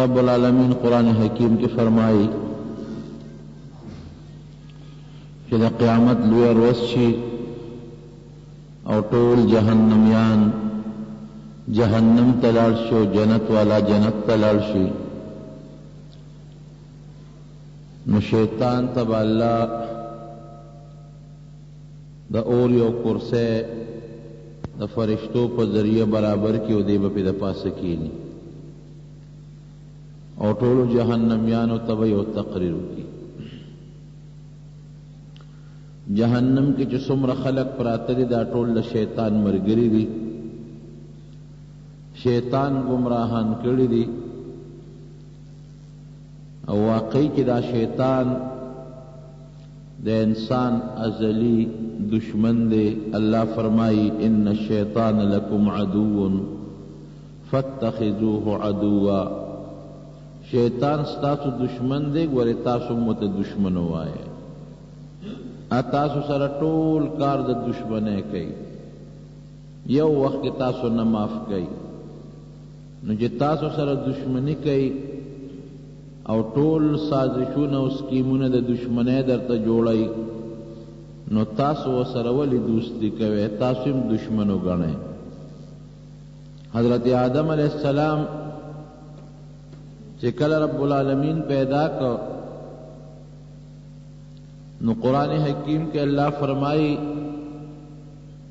رب العالمین قرآن حکیم کې فرمایي چې د قیامت لوی ورځ شي او ټول جهنميان جهنم ته لاړ شي او جنت والا جنت ته لاړ شي نو شیطان ته به الله د اور یو کرسی د فرشتو په ذریعه برابر کړي او دی به پرې د پاسه کېني او ټولو جهنمیانو ته به یو تقریر وکړي جهنم کې چې څومره خلک پراته دي دا ټول د شیطان ملګري دي شیطان گمراهان کړی دی او واقعي کې دا شیطان د انسان ازلي دښمن دی، الله فرمايي، ان الشيطان لکم عدو فاتخذوه عدوا، شيطان ستاسو دښمن دی، ګورې تاسو هم ورته دښمن ووايئ، هغه تاسو سره ټول کار د دښمنۍ کوي، يو وخت کې تاسو نه معاف کوي. نو چې تاسو سره دشمنی کوي او ټول سازشونه او سکیمونه د دشمنۍ درته جوړوي نو تاسو سره ولې دوستی کوي تاسو هم دشمن وګڼئ حضرت آدم علیه السلام چې کله رب العالمین پیدا کړ نو قران حکیم کې الله فرمایي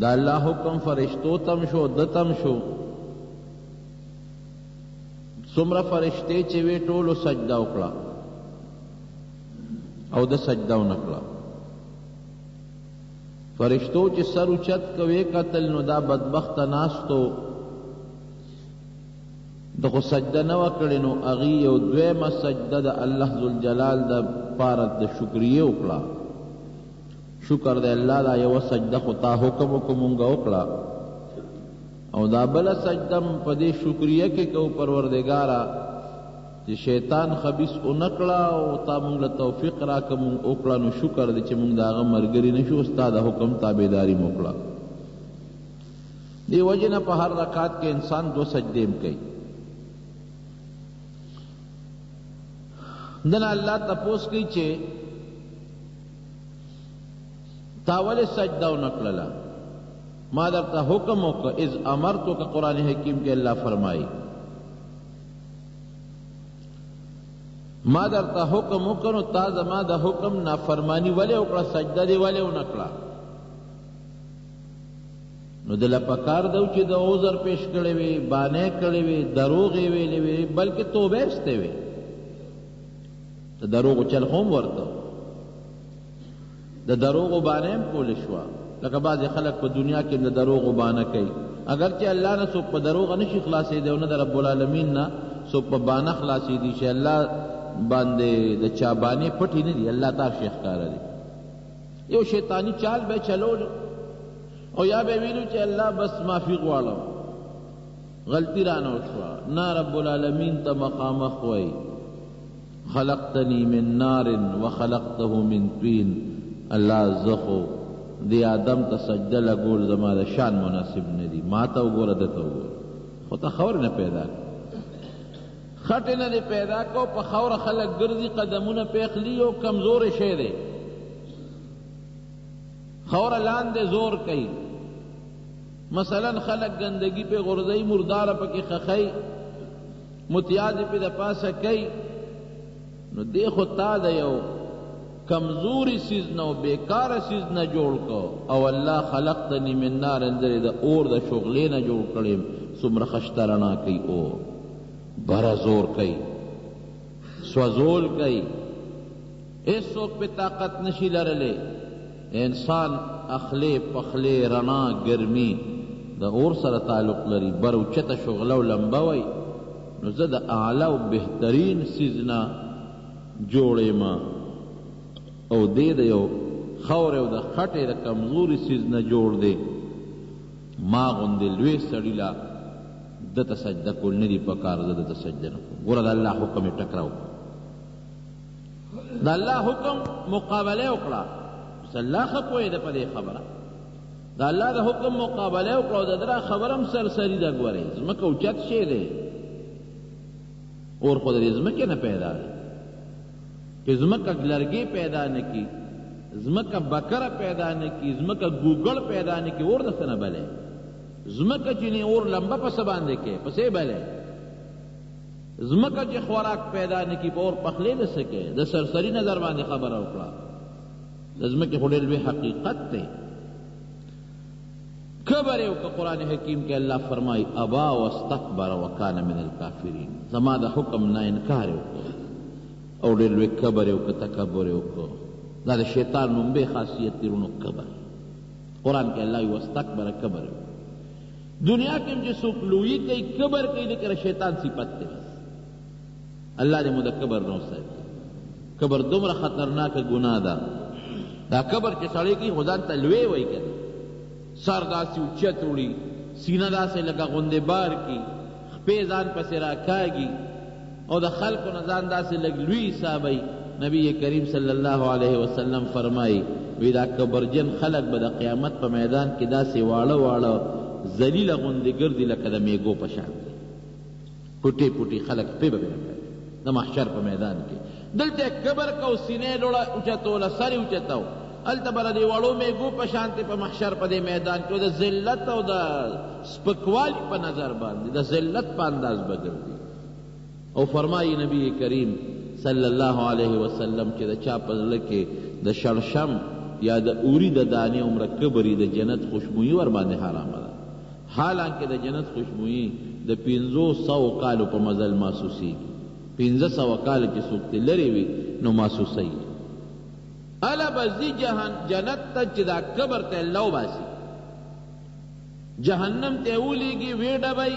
د الله حکم فرشتو ته هم شو، ده ته هم شو. څومره فرشتې چې وې ټولو سجده وکړه او ده سجده ونه کړه. فرشتو چې سر اوچت که ویې کتل نو دا بدبخته ناست و، ده خو سجده نه وه کړې نو هغوی یو دویمه سجده د الله ذوالجلال دپاره د شکریې وکړه. شکر دی الله دا یوه سجده خو تا حکم وکړو مونږ وکړه او دا بله سجده هم په دې شکریه کې کوو پروردګاره چې شیطان خبیث ونه کړه او تا مونږ له توفیق راکړه مونږ وکړه نو شکر دی چې مونږ د هغه ملګري نه شو ستا د حکم تابعداري مو وکړه دې وجې نه په هر رکعت کې انسان دوه سجدې هم کوي دنه الله تپوس کوي چې تا ولې سجده ونه کړله ما درته حکم وکړ اذ امرتک قرآن حکیم کې الله فرمایي ما درته حکم وکړ نو تا زما د حکم نافرمانی ولې وکړه سجده دې ولې ونه کړه نو دله پکار دو چې د عذر پیش کړی وي بانه کړی وي دروغ ویلې وي بلکې توبه استه وي د دروغو چل خو هم ورته و. د دروغو بانه هم کول شوه، لکه بعضې خلک په دنیا کې هم د دروغو بانه کوي، اګر چې الله نه څوک په دروغ نه شي خلاصېدی او نه د رب العالمین نه څوک په بانه خلاصېدی شي، الله باندې د چا بانې پټې نه دي، الله ته هر شی ښکاره دی. یو شیطاني چال به یې چلولو او یا به یې ویلو چې الله بس معافي غواړم. غلطی رانه وشوه نه رب العالمین ته مخامخ وایی خلقتنی من نار وخلقته من طین الله زه خو دی آدم ته سجده لګول زما د شان مناسب ندی ماته وګوره دته وګوره خو ته خاور نه پیدا کړ خټه نه دی پیدا کو په خاور خلک ګرځي قدمونه پیخلی او کمزور شي دی خاور لاندې زور کوي مثلا خلک ګندګي پې غورځوي، مردار پکې خښوي، متیازې پې د پاسه کوي، نو دې خو تا د یو کمزوري څیز نه او بېکاره څیز نه جوړ کړ، او الله خلقتني من نار زه د اور د شغلې نه جوړ کړی یم، څومره خشته رڼا کوي اور، بره زور کوي، سوځول کوي. هیڅوک پرې طاقت نه شي لرلی. انسان اخلې پخلې رڼا ګرمي د اور سره تعلق لري، بر او چته شغله او لمبه وای نو زه د اعلی او بهترین څیز نه جوړ یم او دی د یو خاورې او د خټې د کمزوري څیز نه جوړ دی، ما غوندې لوی سړي لا ده ته سجده کول نه دي پکار زه ده ته سجده نه کوم ګوره د الله حکم یې ټکراو کړ. د الله حکم مقابله وکړه اوس الله ښه پوه دی په دې خبره د الله د حکم مقابله وکړه او د درا خبرم سرسری ده ګورې ځمکه اوچت شی دی اور خو د دې ځمکې نه پیدا دی که ځمکه لرګې پیدا نه کړي ځمکه بکره پیدا نه کړي ځمکه ګوګل پیدا نه کړي اور د څه نه بلې ځمکه چې نه اور لمبه پسې باندې کې پسې بلې ځمکه چې خوراک پیدا نه کړي په اور پخلی نه څه کوي؟ د سرسري نظر باندې خبره وکړه، د ځمکې خو ډېر لوی حقیقت دی. کبر یې وکړ، قرآن حکیم کې الله فرمایي، ابا واستکبر وکان من الکافرین، زما د حکم نه انکار یې وکړ او ډېر لوی کبر یې وکړ، تکبر یې وکړ، دا د شیطان لومبی خاصیت دی وروڼو کبر، قرآن کې الله وايي واستکبر کبر یې وکړ. دنیا کې هم چې څوک لویي کوي کبر کوي لیکه د شیطان صفت دی بس الله دې مو د کبر نه وساتي کبر دومره خطرناکه ګناه ده دا کبر چې سړی کوي خو ځان ته لوی وایي که سر داسې اوچت وړي سینه داسې لکه غوندې بار کړي خپې ځان پسې راکاږي او د خلکو نه ځان داسې لږ لوی حسابوي، نبي کریم صلی الله علیه وسلم فرمایي، وي دا کبرجن خلک به د قیامت په میدان کې داسې واړه واړه ذلیله غوندې ګرځي لکه د میږو په شان دي، پټې پټې خلک پرې به بیان کوي د محشر په میدان کې دلته یې کبر کاوه، سینه یې لوړه اوچتوله، سر یې اوچته و، هلته به د دې وړو میږو په شانتې په محشر په دې میدان کې د ذلت او د سپکوالي په نظر باندې د ذلت په انداز به ګرځي. او فرمايي نبي کريم صلی الله عليه وسلم چې د چا په زړه کې د شړشم يا د اوري د دانې عمره کبر وي د جنت خوشبويي ورباندې حرامه ده حالانکه د جنت خوشبويي د پنځو سوو کالو په مزل محسوسيږي پنځه سوه کاله چې څوک ترې لرې وي نو محسوسوي اله به ځي جنت ته چې دا کبر ته الله وباسي جهنم ته ولیږي ویې ډبوي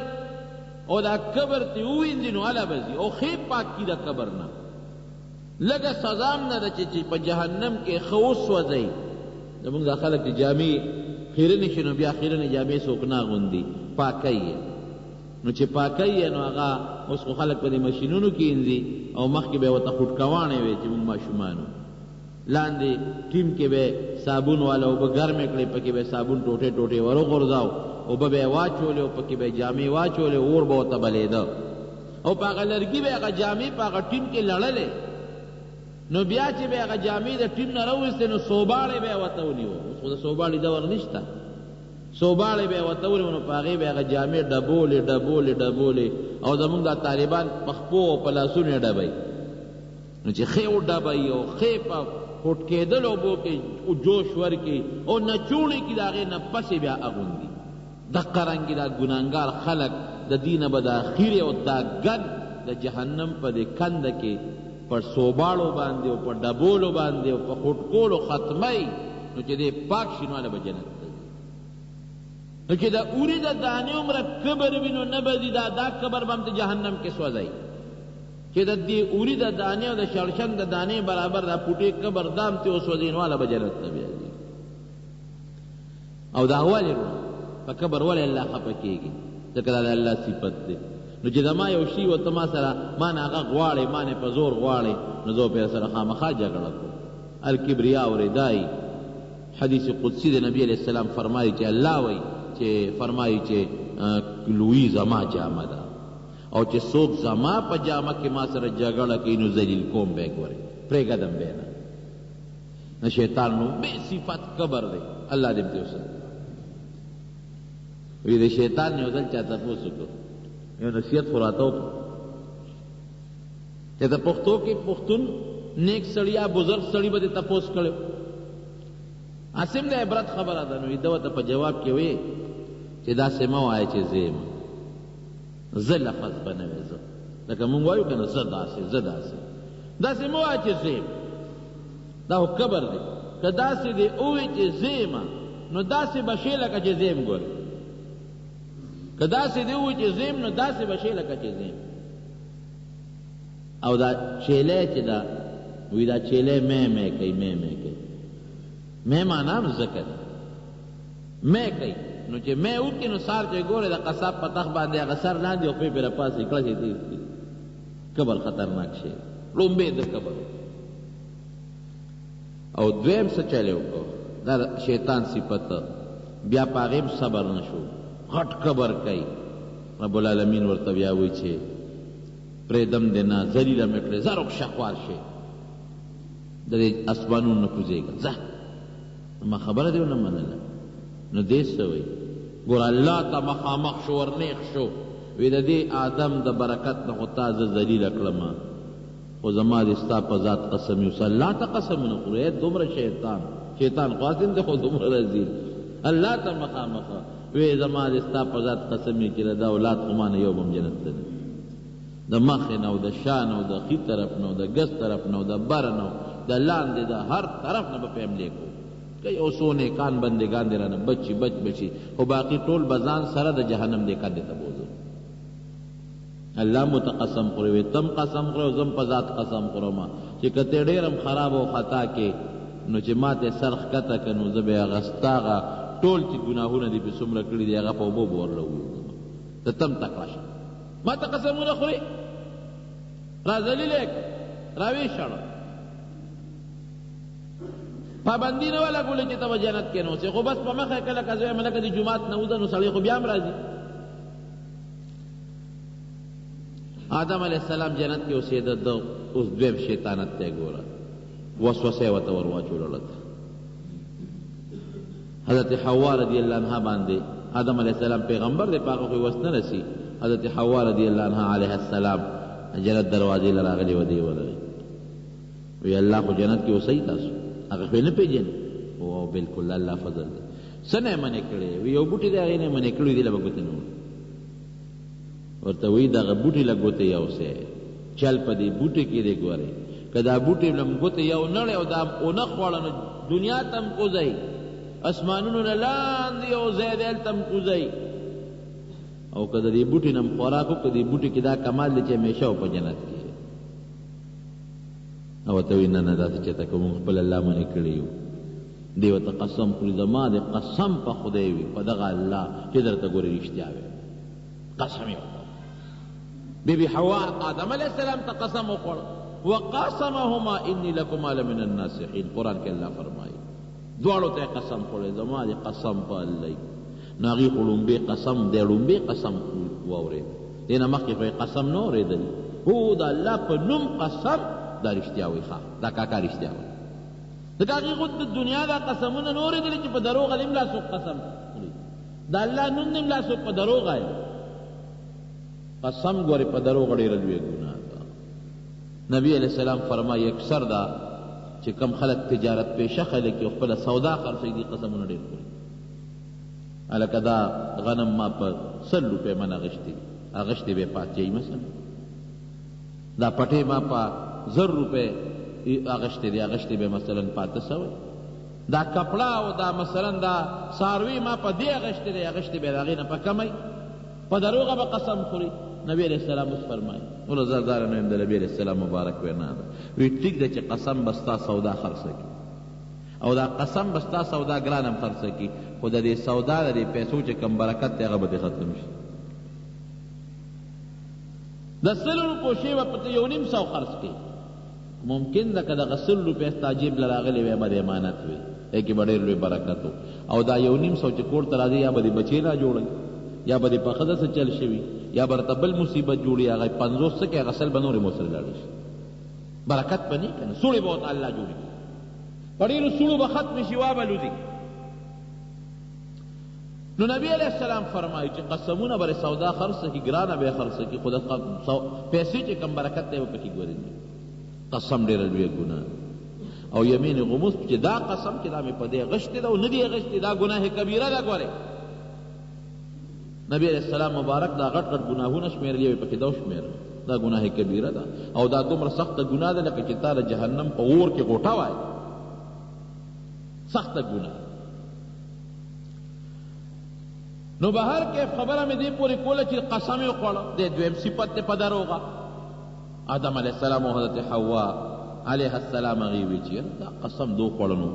او دا قبر ته ووینځي نو هله به ځي او ښه پاک کړي د قبر نه لږه سزا هم نه ده چې په جهنم کې ښه وسوځي زموږ دا خلک چې جامې خیرنې شي نو بیا خیرنې جامې څوک نه اغوندي پاکوي یې نو چې پاکوي یې نو هغه اوس خو خلک په دې ماشینونو کې انځي او مخکې به یې ورته خوټکواڼې وې چې موږ ماشومانو لاندې ټیم کې به صابون واله اوبه ګرمې کړې، پکې به یې صابون ټوټې ټوټې ور وغورځاوه، اوبه به یې واچولې او پکې به یې جامې واچولې، اور به ورته بلېده او په هغه لرګي به یې هغه جامې په هغه ټیم کې لړلې، نو بیا چې به یې هغه جامې د ټیم نه راوویستې، نو سوباړی به یې ورته ونیوه، اوس خو د سوباړي دور نشته، سوباړی به یې ورته ونیوه، نو په هغې به یې هغه جامې ډبولې، ډبولې، ډبولې او زموږ دا طالبان په خپو او په لاسونو یې ډبوي. نو چې ښه وډبوي او ښه په پټکېدلو اوبو کې جوش ورکړي او نچوړي کړي، د هغې نه پس یې بیا اغوندي. دقه رنګ دا ګناهګار خلک د دې نه به دا خیرې او دا ګند د جهنم په دې کنده کې په سوباړو باندې او په ډبولو باندې او په خټکولو ختموي، نو چې دی پاک شي نو هله به جنت ته ځي. نو چې د اوري د دانې عمره کبر وي نو نه به ځي، دا دا کبر به هم ته جهنم کې سوځوي. چې د دې اوري د دانې او د شړشم د دانې برابر دا پوټې قبر دام ته وسوځي نو والا به جنت ته بیا ځي او دا ولې نو په قبر ولې الله خفه کېږي ځکه دا د الله صفت دی نو چې زما یو شي ورته ما سره ما نه هغه غواړې ما نه په زور غواړې نو زه به سره خامخا جګړه کوم الکبریا او ردای حدیث قدسی د نبی علیه السلام فرمایي چې الله وایي چې فرمایي چې لوی زما جامه ده او چې څوک زما په جامه کې ما سره جګړه کوي نو ذلیل کوم به یې ګورې پرېږدم به یې نه د شیطان لومبی صفت کبر دی الله دې پرې وساتي وی د شیطان یو ځل چا تپوس وکړو یو نصیحت خو راته وکړو چې د پښتو کې پښتون نیک سړی یا بزرګ سړی به دې تپوس کړو اسیم د عبرت خبره ده نو دوه ته په جواب کې وی چې دا سمه وایي چې زیم زه لفظ به نه وې زه لکه مونږ وایو کنه زه داسې زه داسې داسې مه وایه چې زه دا خو کبر دی که داسې دې ووې چې زه یم نو داسې به شې لکه چې زه یم ګورې که داسې دې ووې چې زه یم نو داسې به شې لکه چې زه یم او دا چیلی چې دا وی دا چیلی مې مې کوي مې مې کوي مې معنا هم ځکه ده مه کوي نو چې مه وکړي نو سهار چې ګورې د قصاب په تخت باندې هغه سر لاندې او پې پې راپاڅي کړه چې تېز دي کبر خطرناک شی لومبې د کبر او دویم څه چلی وکړو دا شیطان صفت بیا په هغې هم صبر نه شو غټ کبر کوي رب العالمین ورته بیا وایي چې پرېږدم دې نه ذلیله مې کړې ځه روښه خوار شې د دې اسمانونو نه کوزېږه ځه زما خبره دې ونه منله نو دې څه وي ګوره الله ته مخامخ شو ورنېغ شو وي د دې آدم د برکت نه خو تا زه ذلیله کړم خو زما دې ستا په ذات قسم وي اوس الله ته قسمونه خوري ای دومره شیطان شیطان خو هسې دی خو دومره رزیل الله ته مخامخ وي زما دې ستا په ذات قسم وي چې د اولاد خو ما نه یو به هم جنت ته نه د مخې نه او د شا نه او د ښي طرف نه او د ګس طرف نه او د بر نه او د لاندې د هر طرف نه به په حملې کوو. که یو څو نیکان بندګان دې رانه بچ شي بچ به شي خو باقي ټول به ځان سره د جهنم دې کندې ته بوځو. الله مو ته قسم خوري وي ته هم قسم خورې او زه هم په ذات قسم خورم چې که ته ډېر هم خراب او خطا کې نو چې ما ته سر ښکته کړه نو زه به هغه ستا هغه ټول چې ګناهونه دې په څومره کړي دي هغه په اوبو به ورله ووینځم. ته هم تکړه شه. ماته قسمونه خوري را ذلیل یک راوی شړو پابندی نه ولا ګولې چې ته جنت کې نو سه خو بس په مخه کله کزوې ملک دی جمعات نه وځه نو سړی خو بیا هم راځي آدم علیه السلام جنت کې اوسېده د اوس دویم شیطانت ته ګوره وسوسه ورته ورواچولله حضرت حوا رضی الله عنها باندی آدم علیه السلام پیغمبر دی په هغه خو یې وس نه رسی حضرت حوا رضی الله عنها علیها السلام جنت دروازی له راغلی وه دی ورغی وی الله خو جنت کی اوسئ تاسو هغه خو یې نه پیژنی او بالکل الله فضل دی څه نه منې کړی وی یو بوټی دی هغه نه منې کړی دی له بګوت نه ورته وي دغه بوټي له ګوتې يو سه چل په دې بوټي کې دی ګورې که دا بوټي له ګوتې يو نه ړې او دا هم ونه خوړه نو دنيا ته هم کوزئ اسمانونو نه لاندې يو ځای دی هلته هم کوزئ او که د دې بوټي نه هم خوراک وکړو دې بوټي کې دا کمال دی چې همېشه او په جنت کې نو ورته وایي، نه نه داسې چېرته کوو، موږ خپل الله منې کړي یو. دی ورته قسم خوري، زما دې قسم په خدای وي، په دغه الله چې درته ګوري رښتیا وایې. قسم یې ورته وکړ. بي بي حوا آدم علیه السلام ته قسم وخوړ، وقاسمهما اني لکما لمن الناصحین، قرآن کې الله فرمایي. دواړو ته یې قسم خوړی، زما دې قسم په الله وي! نو هغوی خو ړومبی قسم، دی ړومبی قسم واورېد، دې نه مخکې خو یې قسم نه اورېدلي، هو د الله په نوم قسم دا رښتیا وایي، ښه دا کاکا رښتیا وایي، ځکه هغوی خو د دنیا دا قسمونه نه اورېدلي چې په دروغ دې ملا څوک قسم خوري، د الله نوم دې ملا څوک په دروغ اخلي، قسم ګورې په دروغ ډېره لویه ګناه ده. نبی علیه السلام فرمايي، اکثر دا چې کوم خلک تجارت پېشه خلک وي او خپله سودا خرڅوي دي قسمونه ډېر خوري. هلکه دا غنم ما په سل روپۍ من اخیستي دي، اخیستي به یې پاتیایي مثلا. دا پټی ما په زر روپۍ اخیستی دی، اخیستی به یې مثلا په اته سوه وي. دا کپړه او دا مثلا دا څاروی ما په دې اخیستی دی، اخیستی به یې د هغې نه په کمه وي. په دروغ به قسم خوري. نبي علیه السلام اوس فرمایي. ګل زر دا رنګ د نبي علیه السلام مبارک وینا ده. وي ټیک ده چې قسم به ستا سودا خرڅه کړي او دا قسم به ستا سودا ګران هم خرڅه کړي خو د دې سودا د دې پیسو چې کوم برکت دی هغه به دې ختم شي. د سلو روپو شی به په ته یو نیم سو خرڅ کړي. ممکن ده که دغه سل روپۍ ستا جیب له راغلې وای، به د امانت وې، دی کې به ډېر لوی برکت و او دا یو نیم سو چې کور ته راځې یا به دې بچې لا جوړوي، یا به دې په ښځه څه چل شوي، یا به درته بل مصیبت جوړي، هغه یې پنځوس څه کړې، هغه سل به نور هم ورسره لاړې شي، برکت به نه وي که نه؟ سوړې به ورته الله جوړې کړي، په ډېرو سوړو به ختمې شي، وابه لوځي. نو نبی علیه السلام فرمائی چه قسمونه به د سودا خرڅ کی ګرانه به یې خرڅ کی خو د پیسې چه کوم برکت دی به پکې ګورنی قسم ډیره لویه ګناه ده او یمین غموس چه دا قسم چه دا مې په دی غشتې ده او نه دی غشتې دا ګناه کبیره ده ګورې نبی علیه السلام مبارک دا غټ غټ ګناهونه شمیرل یو یې پکې دا وشمیرل دا ګناه کبیره ده او دا دومره سخته ګناه ده لکه چه تا د جهنم په اور کې غوټه وای سخته ګناه نو به هر کیف خبره مې دې پورې کوله چې قسم یې وخوړ دې دویم صفت دې په دروغه آدم علیه السلام او حضرت حوا علیه السلام هغې وی چې دا قسم دو خوړنو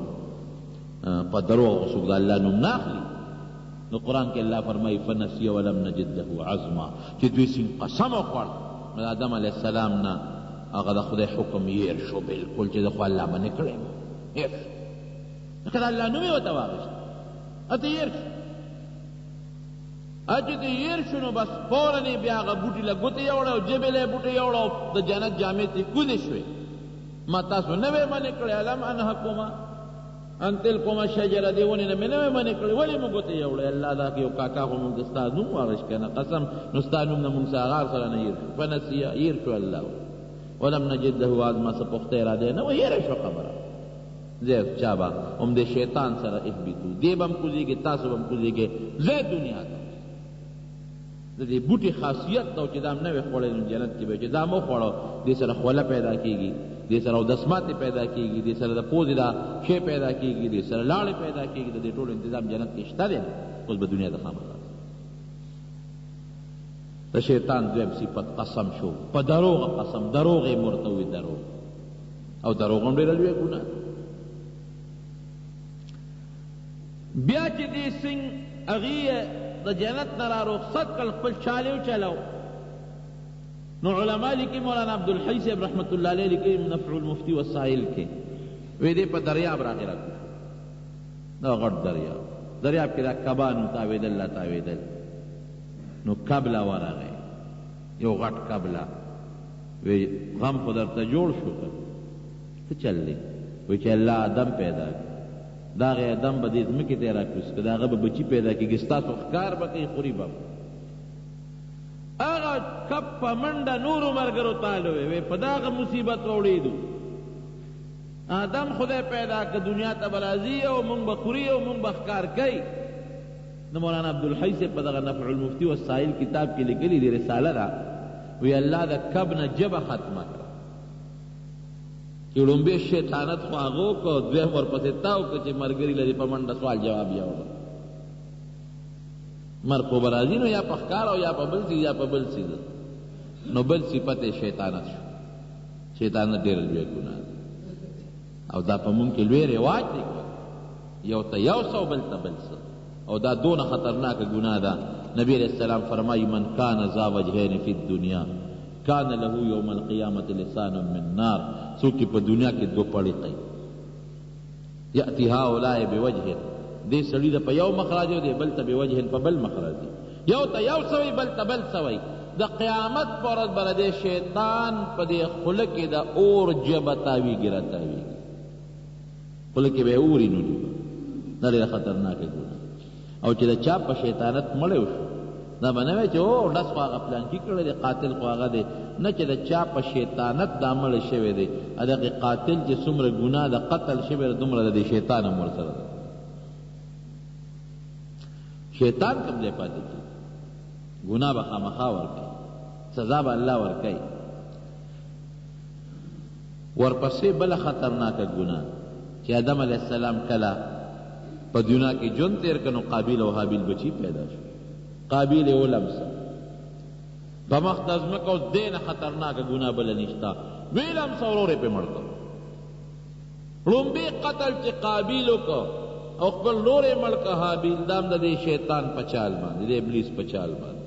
په دروغه خو څوک د الله نوم نه اخلي نو قرآن کې الله فرمایي فنسیه ولم نجد له عزما چې دوی سین قسم وخوړ نو آدم علیه السلام نه هغه د خدای حکم یې شو بالکل چې د خو الله منې کړی هېر شو، ځکه د الله نوم یې ورته واخیست، هغه ترې هېر شو. هغه چې ترې هېر شو، نو بس فوراً یې بیا هغه بوټی له ګوتې یوړ او جبې له یې بوټی یوړ او د جنت جامې ترې کوزې شوې. ما تاسو نه وې منع کړې، الم انهکما ان تلکما الشجرة، دې ونې نه مې نه وې منع کړې، ولې مو ګوتې یوړې؟ الله دا که یو کاکا خو موږ ته ستا نوم واخیست که نه قسم، نو ستا نوم نه موږ ساغار سره نه هېر شو، فنسیه، هېر شو الله ورته. ولم نجد له عزما څه پخته اراده نه وه هېره شوه خبره زه چا به هم د شیطان سره اهبتو دی به هم کوزېږي تاسو به هم کوزېږئ ځه دنیا ته د دې بوټي خاصیت دا چې دا هم نه وې خوړی نو جنت کې به چې دا مو خوړو دې سره خوله پیدا کېږي دې سره اودس ماتې پیدا کېږي دې سره د پوزې دا شی پیدا کېږي دې سره لاړې پیدا کېږي د دې ټول انتظام جنت کې شته دی اوس به دنیا ته خامخا د شیطان دویم صفت قسم شو په دروغ قسم دروغ یې مور ته وي دروغ او دروغ هم ډېره لویه ګناه ده بیا چې دې سنګ هغه د جنت نه را رخصت کړ خپل چاله وچلو نو علما لیکي مولانا عبدالحی صاحب رحمت الله علیه لیکي نفع المفتی وسائل کې وې دې په دریاب راغی را دا غټ دریاب دریاب کې دا کبانو تاوېدل لا تاوېدل نو کبله ورغی یو غټ کبله وی غم خو درته جوړ شو که څه چل دی وی چه الله ادم پیدا کړ داغه ادم به دی زمکی ته راکوس که داغه به بچی پیدا کیږی ستاسو ښکار به کوي خوری به هغه کب په منډه نورو مرګرو تالو وی په داغه مصیبت وړیدو ادم خدای پیدا که دنیا ته برازی او مونږ به خوری او مونږ به ښکار کوي نو مولانا عبدالحی صاحب په دغه نفع المفتی والسائل کتاب کې لیکلي دي، رساله ده، وایي الله د کب نه ژبه ختمه کړه، چې ړومبی شیطانت خو هغه وکړ، دویم ورپسې تا وکړ چې ملګري له دې په منډه سوال جواب یووړ. مرګ خو به راځي نو یا په ښکاره او یا په بل څیز یا په بل څیز نو بل صفت یې شیطانت شو، شیطانت ډېره لویه ګناه ده. او دا په مونږ کې لوی رواج دی که یو ته یو څه او بل ته بل څه او دا دونه خطرناکه ګناه ده نبی علیه السلام فرمایي من کان ذا وجهین فی الدنیا کان له یوم القیامة لسان من نار څوک چې په دنیا کې دوه پړې کوي یأتی هؤلاء بوجه دې سړي له په یو مخ راځي او دې بل ته بوجه په بل مخ راځي یو ته یو څه وایي، بل ته بل څه وایي. د قیامت په ورځ به د دې شیطان په دې خوله کې د اور ژبه تاوېږي راتاوېږي. خوله کې به یې اور اینولي وي. دا ډېره خطرناکه ګناه ده. او چې د چا په شیطانت مړی وشو، دا به نه وایي چې او ډز خو هغه پلانکي کړی دی، قاتل خو هغه دی. نه، چې د چا په شیطانت دا مړی شوی دی، دغه قاتل چې څومره ګناه د قتل شوې ده، دومره د دې شیطان هم ورسره ده. شیطان کوم ځای پاتې کیږي ګناه به خامخا ورکوي سزا به الله ورکوي ورپسې بله خطرناکه ګناه چې آدم علیه السلام کله په دنیا کې ژوند تیر کنو قابیل او حابیل بچی پیدا شو قابیل یې ولمسه په مخ د ځمکه اوس دې نه خطرناکه ګناه بله نشته ویې لمسه ورور یې پرې مړ کړ ړومبی قتل چی قابیل وکړ او خپل ورور یې مړ کړ هابیل دا هم د دې شیطان په چال باندې د ابلیس په چال باندې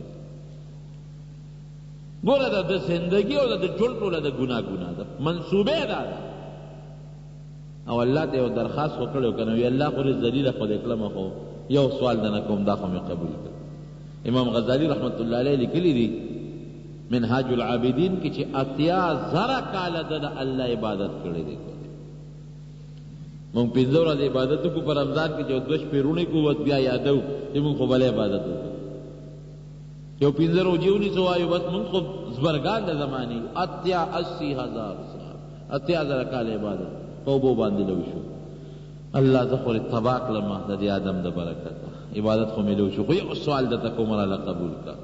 ګوره د ده زندګی او د ده ژوند ټوله د ګناه ګناه ده منصوبه دا ده او الله ته یو درخواست وکړی او کنه وی الله خو دې ذلیله خو دې کړم خو یو سوال دنه کوم دا خو مې قبول کړ امام غزالی رحمت الله علیه لیکلی دی منهاج العابدین کې چې اتیا زره کاله ده د الله عبادت کړی دی مونږ پنځه ورځې عبادت وکړو په رمضان کې چې دوه شپې روڼې کړو بس بیا یادو چې مونږ خو بله عبادت وکړو یو پنځه روژې ونیسو وایو بس مونږ خو زبرګان د زمانې یو اتیا اسی هزار سال اتیا زره کاله عبادت په اوبو باندې لوی شو الله زه خو تباه کړم د دې آدم د برکته عبادت خو مې لوی شو خو یو سوال درته کوم راله قبول کړه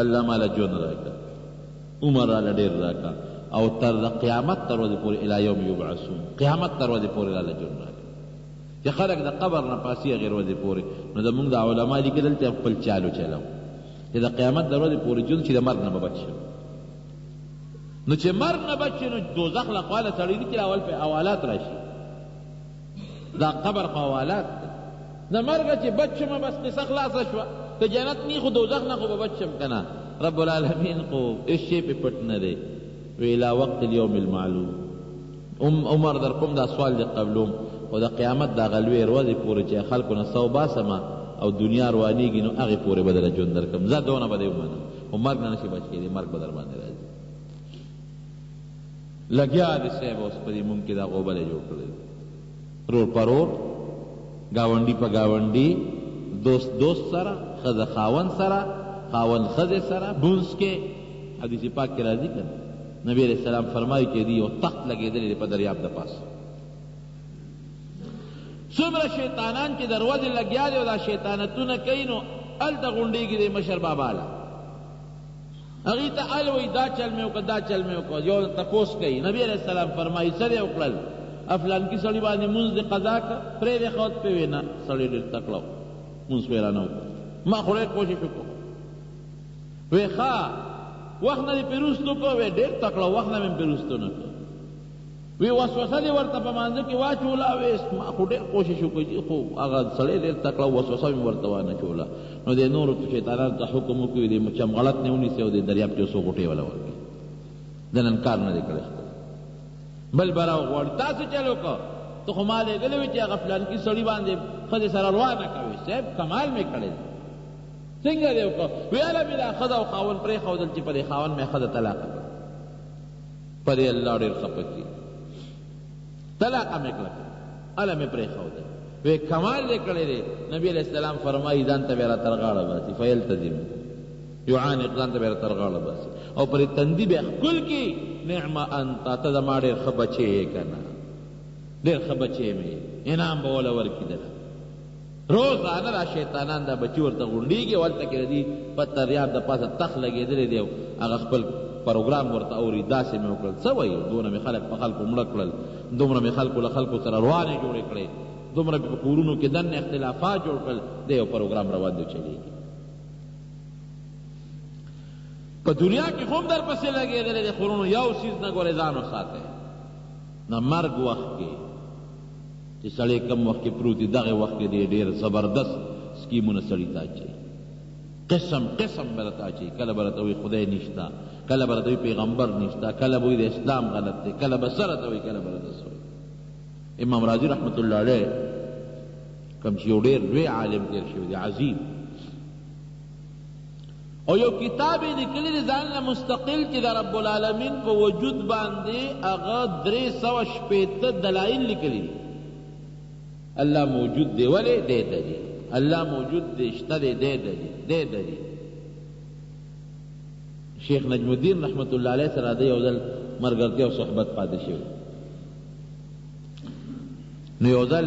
الله ماله ژوند راکه عمر راله ډیر راکه او تر د قیامت تر ورځې پورې الی یوم یبعثون قیامت تر ورځې پورې راله ژوند راکه چې خلک د قبر نه پاسي هغې ورځې پورې نو زمونږ د علما لیکي دلته خپل چال وچلو چې د قیامت د ورځې پورې ژوند چې د مرګ نه به بچ شي نو چې مرګ نه بچ شي نو دوزخ له خوا له سړی نه چې اول پرې حوالات راشي دا قبر خو حوالات دی د مرګه چی بچ شم بس قصه خلاصه شوه که جنت نی خو دوزخ نه خو به بچ شم کنه رب العالمین خو هیڅ شی پی پټ نه دی وی الی وقت الیوم المعلوم ام عمر در کوم دا سوال دی قبلوم خو د قیامت د هغه لویې ورځې پورې چې خلکو نه سا وباسم او دنیا روانېږي نو هغې پورې به درله ژوند درکړم ځه دونه به دې ومنم خو مرګ نه نه شې بچ کېدی مرګ به درباندې راځي لګیا دی صیب اوس په دې مونږ کې دا غوبلی جوړ کړی دی رور په رور ګاونډی په ګاونډی دوست دوست سره ښځه خاوند سره خاوند ښځې سره بونس کې حدیث پاک کې راځي کنه نبی علیہ السلام فرمایي چې دی یو تخت لګېدلی دی په دریاب د پاسه څومره شیطانان چې دروازې لګیا دی او دا شیطانتونه کوي نو هلته غونډېږي دی مشر بابا له هغوی ته ال وایي، دا چل مې وکړ، دا چل مې وکړ، یو نه تپوس کوي، نبي علیه السلام فرمایي، څه دې وکړل؟ ا فلانکي سړي باندې لمونځ دې قضا کړ؟ پرېښود پې وې؟ نه، سړی ډېر تکړه و، لمونځ پې رانه وکړ، ما خو ډېر کوشش وکړ خو. وې ښه وخت نه دې پې وروسته وکړ؟ وې ډېر تکړه و، وخت نه مې پې وروسته نه کړ. وی وسوسه دی ورته په مانځه کې واچولا ویست ما خو ډیر کوشش وکړ چې خو هغه سړی ډیر تکړه وسوسه مې ورته وانه چولا نو د نور ته شیطانان ته حکم وکړي د مچم غلط نه ونیسي او د دریاب کې سو غټي ولا ورکړي د نن کار نه کړی بل براو غوړ تاسو چلو کو ته خو مالې غلوي چې هغه پلان کې سړی باندې خځه سره روانه کوي صاحب کمال مې کړی څنګه دی وکړه ویاله مې دا خځه او خاون پرې خودل چې پرې خاون مې خځه طلاق کړ پري الله ډير خپه کي طلاق مي کړه اله مي پريښوده وي کمال دي کړي دي نبي عليه السلام فرمايي ځان ته بيره تر غاړه باسي فيلتزم يعانق ځان ته بيره تر غاړه باسي او پر تندي به خپل کي نعم انت ته زما ډير ښه بچي يې کنه ډير ښه بچي مې انعام به ولا ورکي دله روزانه دا شیطانان دا بچي ورته غونډیږي او هلته کې د دوی په تریاک د پاسه تخت لګیدلی دی او هغه خپل پروګرام ورته اوري، داسې مې وکړل، څه وایي، دونه مې خلک په خلکو مړه کړل، دومره مې خلکو له خلکو سره روانې جوړې کړې، دومره مې په کورونو کې دننه اختلافات جوړ کړل، د یو پروګرام روان دی او چلیږي. په دنیا کې خو هم درپسې لګیدلی دی خو وروڼو یو څیز نه ګورئ ځان وساتئ د مرګ وخت کې. چی سړی کم وخت کی پروت وی دغه وخت کی دی ډیر زبردست سکیمونه سړی ته اچوی قسم قسم به درته اچوی کله به راته وایی خدای نشته کله به راته وایی پیغمبر نشته کله به وایی د اسلام غلط دی کله به څه راته وایی کله به راته څه وایی امام رازی رحمت الله علیه کوم چی یو ډیر لوی عالم تیر شوی دی عظیم او یو کتاب یې لیکلی دی ځان له مستقل چې د رب العالمین په وجود باندې هغه درې سوه شپېته دلایل لیکلی دی الله موجود دی ولې دی دلیل الله موجود دی شته دی دی دلیل دی دلیل شیخ نجم الدین رحمت الله علیه سره د یو ځل مرګرتیا او صحبت پاتې شوی نو یو ځل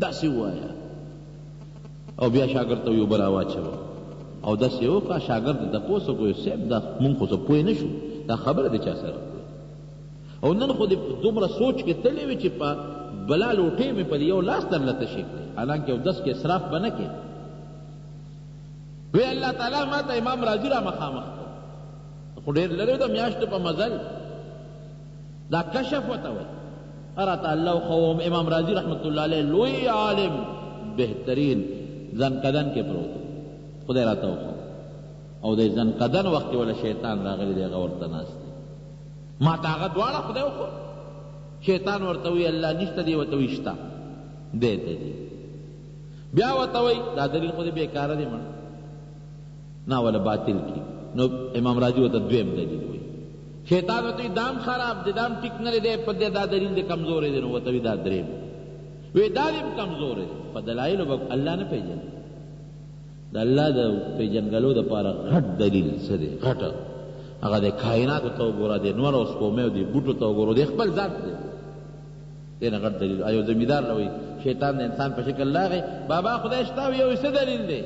داسې ووایه او بیا شاګرد ته یو بل راواچوه او داسې یې وکړه، شاګرد دې تپوس وکړي، صیب دا موږ خو څه پوه نه شو، دا خبره دې چا سره وکړه؟ او نن خو دې په دومره سوچ کې تللی وې چې په بلا لوټې مې په دې یو لاس درله تشې کړې، حالانکه اودس کې اسراف به نه کړې. وایي الله تعالی ماته امام رازي رامخامخ کړ، خو ډېر لرې و، د میاشتو په مزل. دا کشف ورته وایي. راته الله وښووم امام رازي رحمت الله علیه لوی عالم بهترین زنکدن کې پروت و خدای راته وښووه او د زنکدن وخت کې ولا شیطان راغلی دی هغه ورته ناست دی ما ته هغه دواړه خدای وښووه شیطان ورته وایي الله نشته دی ورته وایي شته دی ته ځي بیا ورته وایي دا دلیل خو دې بېکاره دی مړه ناوله باطل کړي نو امام راضي ورته دویم دلیل وایي شیطان ورته وایي دام خراب دی دام ټیک نه دی په دې دا دلیل دی کمزوری دی نو ورته وایي دا دریم وایي دا دې هم کمزوری دی په دلایلو به الله نه پیژني د الله د پیژنګلو دپاره غټ دلیل څه دی غټه هغه د کائناتو ته وګوره د نور او سپومې او د بوټو ته وګوره د خپل ذات دی دې نه غټ دلیل ایو زمیدار لوي شیطان د انسان په شکل لاغې بابا خدای شته یو څه دلیل دی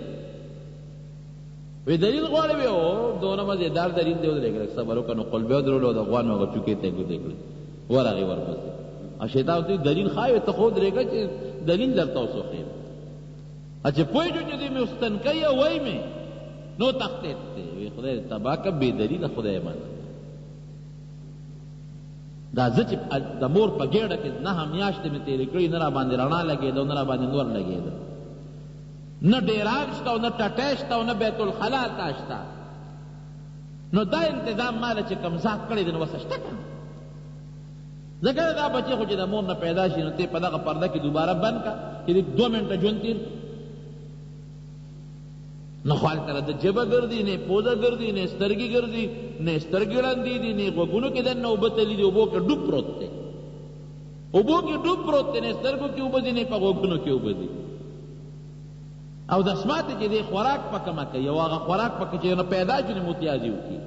وی دلیل غواړي وی او دونه مزیدار دلیل دی ودرېږي لږ صبر وکړه نو قلبه ودرولو د غوان هغه چوکۍ ته یې ګوتې کړې ورغی ورپسې او شیطان ورته دلیل ښایي ته خو ودرېږه چې دلیل درته اوس وښیم چې پوه شو چې دوی مې اوس تنکوي او وایي مې نو تختېد دی وی خدای دې تباه کړه بې دلیله خدای یې منه دا زه چې د مور په ګېډه کې نهه میاشتې مې تېرې کړي نه راباندې رڼا لګېده او نه راباندې نور لګېده نه ډیران شته او نه ټټی شته او نه بیت الخلا تا شته نو دا انتظام مال چې کم ذات کړی دی نو وسه شته کنه ځکه دا بچی خو چې د مور نه پیدا شي نو ته په دغه پرده کې دوباره بند کا چې دی دوه منټه ژوند تیر نو خو هلته د ژبه ګرځي نه پوزه ګرځي نه سترګې ګرځي نه سترګې ړندې دي نه غوږونو کې دننه اوبه تللي دي اوبو کې ډوب پروت دی اوبو کې ډوب پروت دی، نه یې سترګو کې اوبه ځي، نه یې په غوږونو کې اوبه ځي. او داسماته کې دی خوراک په کومه کوي؟ او هغه خوراک په کې چې نه پیدا شي، نه متیازې وکړي.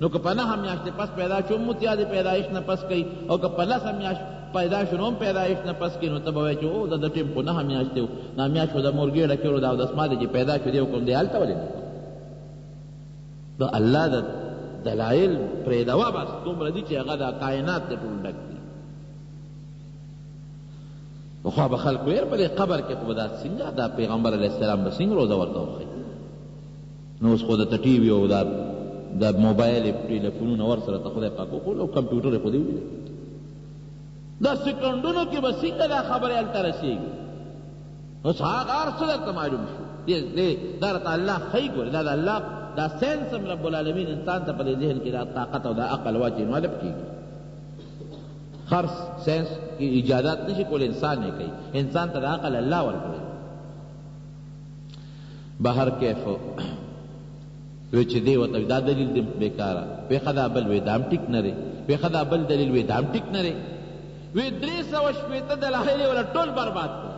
نو که په نهه میاشتې پس پیدا شو هم متیازې پیدایښت نه پس کوي او که په لسه میاشت پیدا شو نو هم پیدایښت نه پس کوي. نو ته به وایې چې او د ده ټیم خو نهه میاشتې و، دا میاشت خو د مور ګېډه کې وروده او داسماته چې پیدا شو دی او کوم دی هلته ولې نه کوي؟ د الله د دلائل پرېدوه بس دومره دي چې هغه دا کائنات دې ټول ډک دي پخوا به خلک ویل په دې قبر کې خو به دا څنګه دا پیغمبر علیه السلام به څنګه روزه ورته وښي نو اوس خو درته ټي وي او دا د موبایل ټلیفونونه ورسره ته خدای پاک وکړو او کمپیوټر یې خو دې ولیدل دا سکندونو کې به څنګه دا خبرې هلته رسېږي اوس هغه هر څه درته معلوم شو دې دا راته الله ښیي ګورې دا د الله دا ساینس هم رب العالمین انسان ته په دې ذهن کې دا طاقت او دا عقل واچوي نو هدف کېږي هر ساینس کې ایجادات نه شي کولی انسان یې کوي انسان ته د عقل الله ورکړی بهر کیف وې چې دې وته وې دا دلیل دې بیکاره وې ښه دا بل وې دا هم ټیک نرې وې ښه دا بل دلیل وې دا هم ټیک نرې وې درې سوه شپېته دلایل یې ولا ټول برباد کړل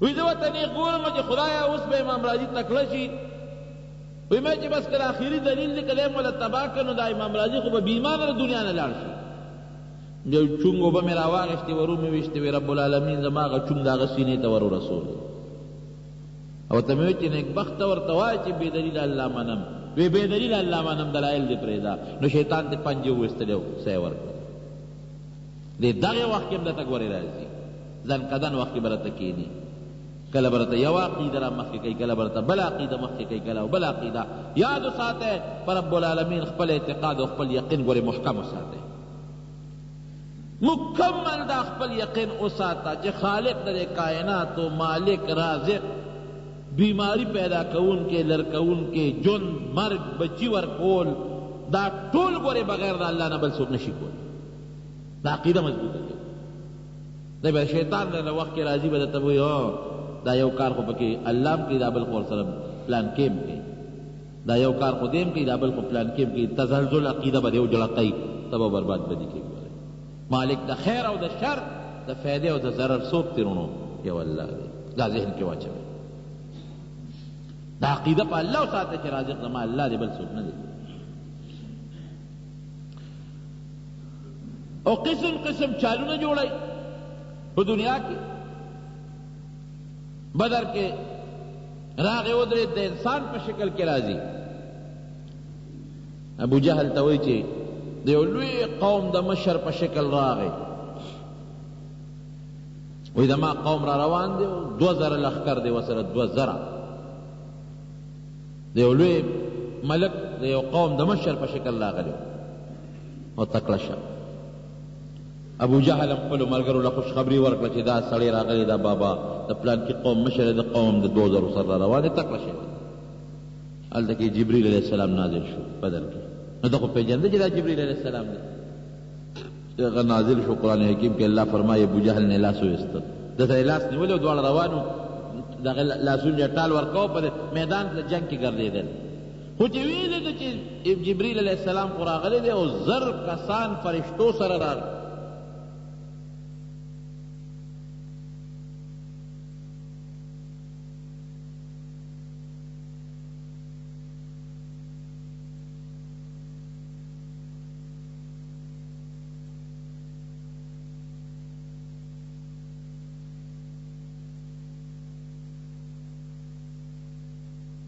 وې زه وته نیغ ګورم چې خدایا اوس به امام راضي تکړه شي وې مې چې بس کله اخیری دلیل دې کله مولا تبا کنو دا امام راضي خو به بی ایمان له دنیا نه لاړ شي یو چونګ وبه مې راواغشتې ورو مې وشتې وې رب العالمین زما غ چونګ داغه سینې ته ورو رسولې او ته مې وې چې نیک بخت ورته وایه چې بې دلیله الله منم وې بې دلیله الله منم دلایل دې پرېږده نو شیطان دې پنجې وویستلې او سه یې ورکړه دې دغه وخت کې هم درته ګورې راځي ځنکدن وخت کې به راته کښېني کله به راته یوه عقیده را مخکې کوي کله به راته بله عقیده مخکې کوي کله بله عقیده یاد وساتئ په رب العالمین خپل اعتقاد او خپل یقین ګورې محکم وساتئ مکمل دا خپل یقین وساته چې خالق د دې کایناتو، مالک، رازق، بیماري پیدا کوونکی، لر کوونکی، ژوند، مرګ، بچي ورکول، دا ټول ګورې بغیر د الله نه بل څوک نه شي کولی. دا عقیده مضبوطه کړه. نه بیا شیطان درله وخت کې راځي به درته به وایي، هو دا یو کار خو پکې الله هم کوي دا بل خو ورسره پلانکی هم کوي. دا یو کار خو دیم کوي دا بل خو پلان کیم کوي تزلزل عقیده به دی اوجړه کوي تباه او برباد به دی کوي ولی مالک د خیر او د شر د فایدې او د ضرر څوک دی رونو یو الله دی دا ذهن کې واچوي دا عقیده په الله او ساته چې رازق زما الله دی بل څوک نه دی او قسم قسم چالونه جوړي په دنیا کې بدر کې راغی ودرېد، د انسان په شکل کې راځي. ابوجهل ته وایي چې د یو لوی قوم د مشر په شکل راغی. وایي زما قوم را روان دی، دوه زره لښکر دی ورسره دوه زره. د یو لوی ملک د یو قوم د مشر په شکل راغلی او تکړه شه. ابو جهل هم خپلو ملګرو له خوشخبري ورکړه چې دا سړی راغلی دا بابا د پلانکي قوم مشر دی، د قوم هم د دوو زرو سره راروان دی، تکړه شی دی. هلته کې جبريل عليه السلام نازل شو بدر کې نو ته خو پېژندې چې دا جبريل عليه السلام دی. چې هغه نازل شو قرآن حکيم کې الله فرمايي ابو جهل نه يې لاس وويسته ده سره يې لاس نيولی او دواړه روان وو د هغه لاسونو يې ټال ورکاوه په دې ميدان کې د جنګ کې ګرځېدل. خو چې ویې لیده چې جبریل علیه السلام خو راغلی دی او زر کسان فرشتو سره راغلي،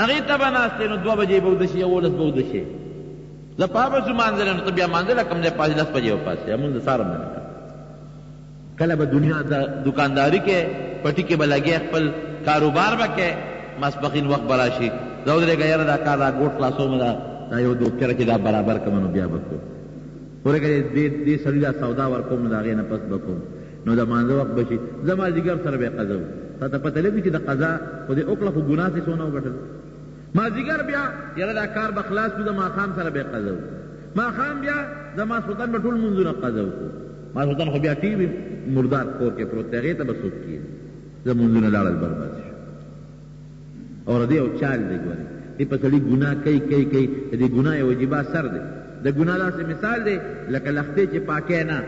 هغې ته به ناست یې نو دوه بجې به اوده شې یوولس به اوده شې زه پابسو مانځلی نو ته بیا مانځه له کوم ځای پاسې لس بجې به پاسې لمونځ د سهار مه کوه کله به دنیا د دکانداري کې پټي کې به لګیا خپل کاروبار به کې ماسپښین وخت به راشي زه ودرېږه یاره دا کار دا ګوټ خلاصوم دا دا یو دوکچره چې دا برابر کړم نو بیا به کوم ورګه دې دې سړي دا سودا ورکوم نو د هغې نه پس به کوم نو د لمانځه وخت به شي زه مازدیګر سره به قضا وکړم تا ته پته لګي چې د قضا خو دې وکړه خو ګناه څه څونه وګټله مازدیګر بیا یاره دا کار به خلاص کړو د ماښام سره به قضا وکړو ماښام بیا د ماسخوتن به ټول لمونځونه قضا وکړو ماسخوتن خو بیا ټي وي مردار کور کې پروت دی هغې ته به څوک کښېني زمونځونه لاړل برباد شو او ردی او چال دی ګوری دی په سړی ګناه کئ کئ کئ د دی ګناه یو عجیبه اثر دی د ګناه داسی مثال دی لکه لختی چی پاکی نه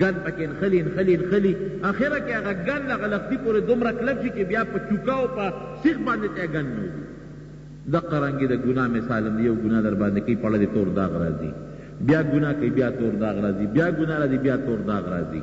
ګند پکی نښلی نښلی نښلی اخره کی هغه ګند هغه لختی پوری دومره کلک شی چی بیا په چوکه او په سیخ باندی ته ګند نه وځی دقه رنګی د ګناه مثال هم دی یو ګناه در باندی کئ په اړه دی تور داغ راځی بیا ګناه کئ بیا تور داغ راځی بیا ګناه راځی بیا تور داغ راځی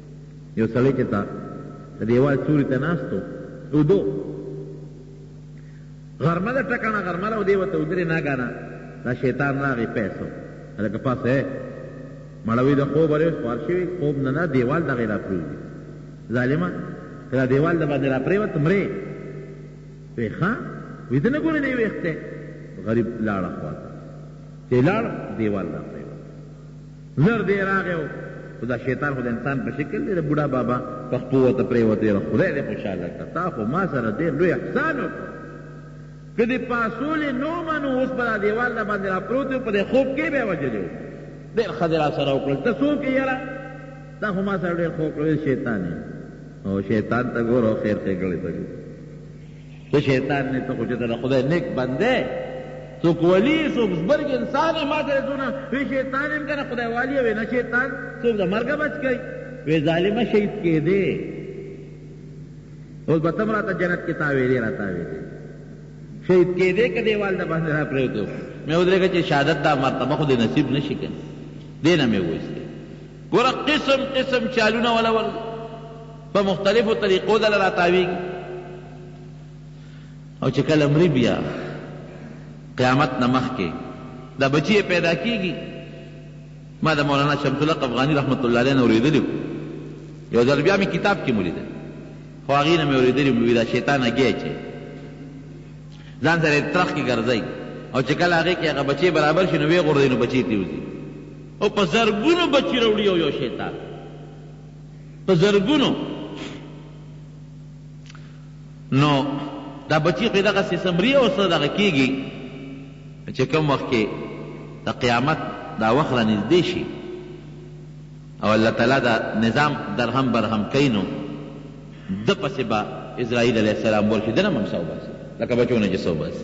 یو سړی چې تا د دیوال سوري ته ناست و اودو غرمه ده ټکنه غرمه ده او دی ورته ودرې ناګانه دا شیطان راغی پیسو هلکه پاسه مړوي د خوب لري خوار شوي خوب نه نه دیوال دغه را پریوزي ظالمه که دا دیوال د باندې را پریوت مرې وی ښه وی ته نه ګورې دی ویښ دی غریب لاړه خواته چې لاړ دیوال را پریوت زر دی راغی او خو دا شیطان خو د انسان په شکل دی د بوډا بابا په خپو ورته پرېوت ویل خدای دې خوشحاله کړه تا خو ما سره ډېر لوی احسان وکړ که دې پاسولې نه وم نو اوس به دا دیوال راباندې راپروت وی په دې خوب کې به یې وژلی وم ډېر ښه دې راسره وکړل ته څوک یې یاره تا خو ما سره ډېر ښه وکړل شیطان یې او شیطان ته ګوره او خیر ښېګړې ته ګوره ته شیطان نه ته خو چېرته د خدای نیک بنده یې څوک ولي څوک زبرګ انسان یې ما سره څونه وې شیطان یم کنه خدای والی یې وې نه شیطان څوک د مرګه بچ کوي وې ظالمه شهید کېدې اوس به تم راته جنت کې تاوېدې را تاوېدې شهید کېدې که دیوال د باندې را پرېوتو مې ودرېږه چې شهادت دا مرتبه خو دې نصیب نه شي کنه دې نه مې وایستې ګوره قسم قسم چالونه ولا ورځي په مختلفو طریقو دله راتاویږي او چې کله مري بیا قیامت نه مخکې دا بچي یې پیدا کیږي ما د مولانا شمس الحق افغاني رحمت الله علیه نه اورېدلي یو ځل بیا مې کتاب کې مولیدل خو هغې نه مې اورېدلي وي دا شیطان اګی چې ځان سره ترخ کې ګرځي او چې کله هغې کې هغه بچی برابر شي نو ویې غورځوي نو بچی ترې وځي او په زرګونو بچي راوړي او یو شیطان په زرګونو نو دا بچی خو دغه سیسه مري او سره دغه کیږي چې کوم وخت کې د قیامت دا وخت را نږدې شي او الله تعالی دا نظام درهم برهم کوي نو د پسې به اسرائیل علیه السلام ورشي دنه هم سوباسي لکه بچونه چې سوباسي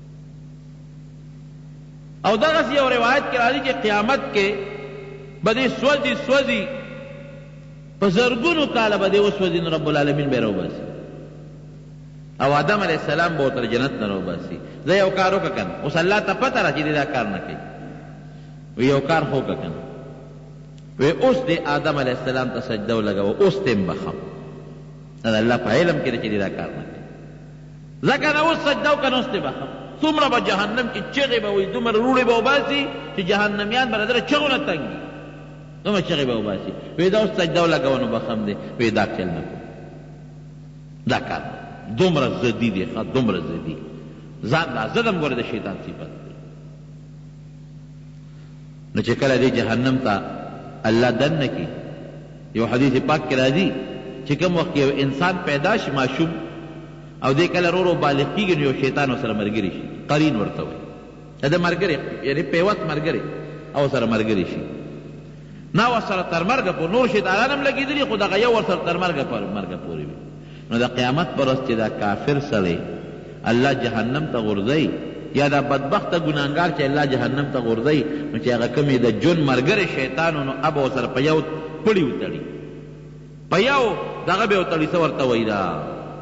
او دغسې یو روایت کې راځي چې قیامت کې به دې سوځي سوځي په زرګونو کاله به دې وسوځي نو رب العالمین به یې راوباسي او آدم علیه السلام به ورته جنت نه راوباسي زه یو کار وکړه که نه اوس الله ته پته ده چې دې دا کار نه کوي وی یو کار خو وکړه که نه وی اوس دې آدم علیه السلام ته سجده ولګوه اوس دې هم بخم دا د الله په علم کې دی چې دې دا کار نه کوي زه که نه اوس سجده او که نه اوس تبخم څومره به جهنم کې چغې به وهي دومره روړې به وباسي چې جهنميان به د ده له چغو نه تنګ وي دومره چغې به وباسي وې دا اوس سجده ولګوه نو بخم دی وې دا چل نه کوم دا کار دومره ضدي دی ښه دومره ضدي ځان دا ضد هم ګوره د شیطان صفت نو چې کله دې جهنم ته الله دننه کړي یو حدیث پاک کې راځي چې کوم وخت کې یو انسان پیدا شي ماشوم او دې کله ورو ورو بالغ کېږي نو یو شیطان ورسره ملګری شي قرین ورته وایي د ده ملګری یعنې پیوست ملګری او سره ملګری شي نه ورسره تر مرګه پورې نور شیطانان هم لګېدلي خو دغه یو ورسره تر مرګه پورې وي نو د قیامت په ورځ چې دا کافر سړی الله جهنم ته غورځوي یا دا بدبخته ګناهګار چې الله جهنم ته غورځوي نو چې هغه کوم یې د ژوند ملګری شیطان و نو ابه ورسره په یو پړي وتړي په یو دغه به وتړي څه ورته وایي دا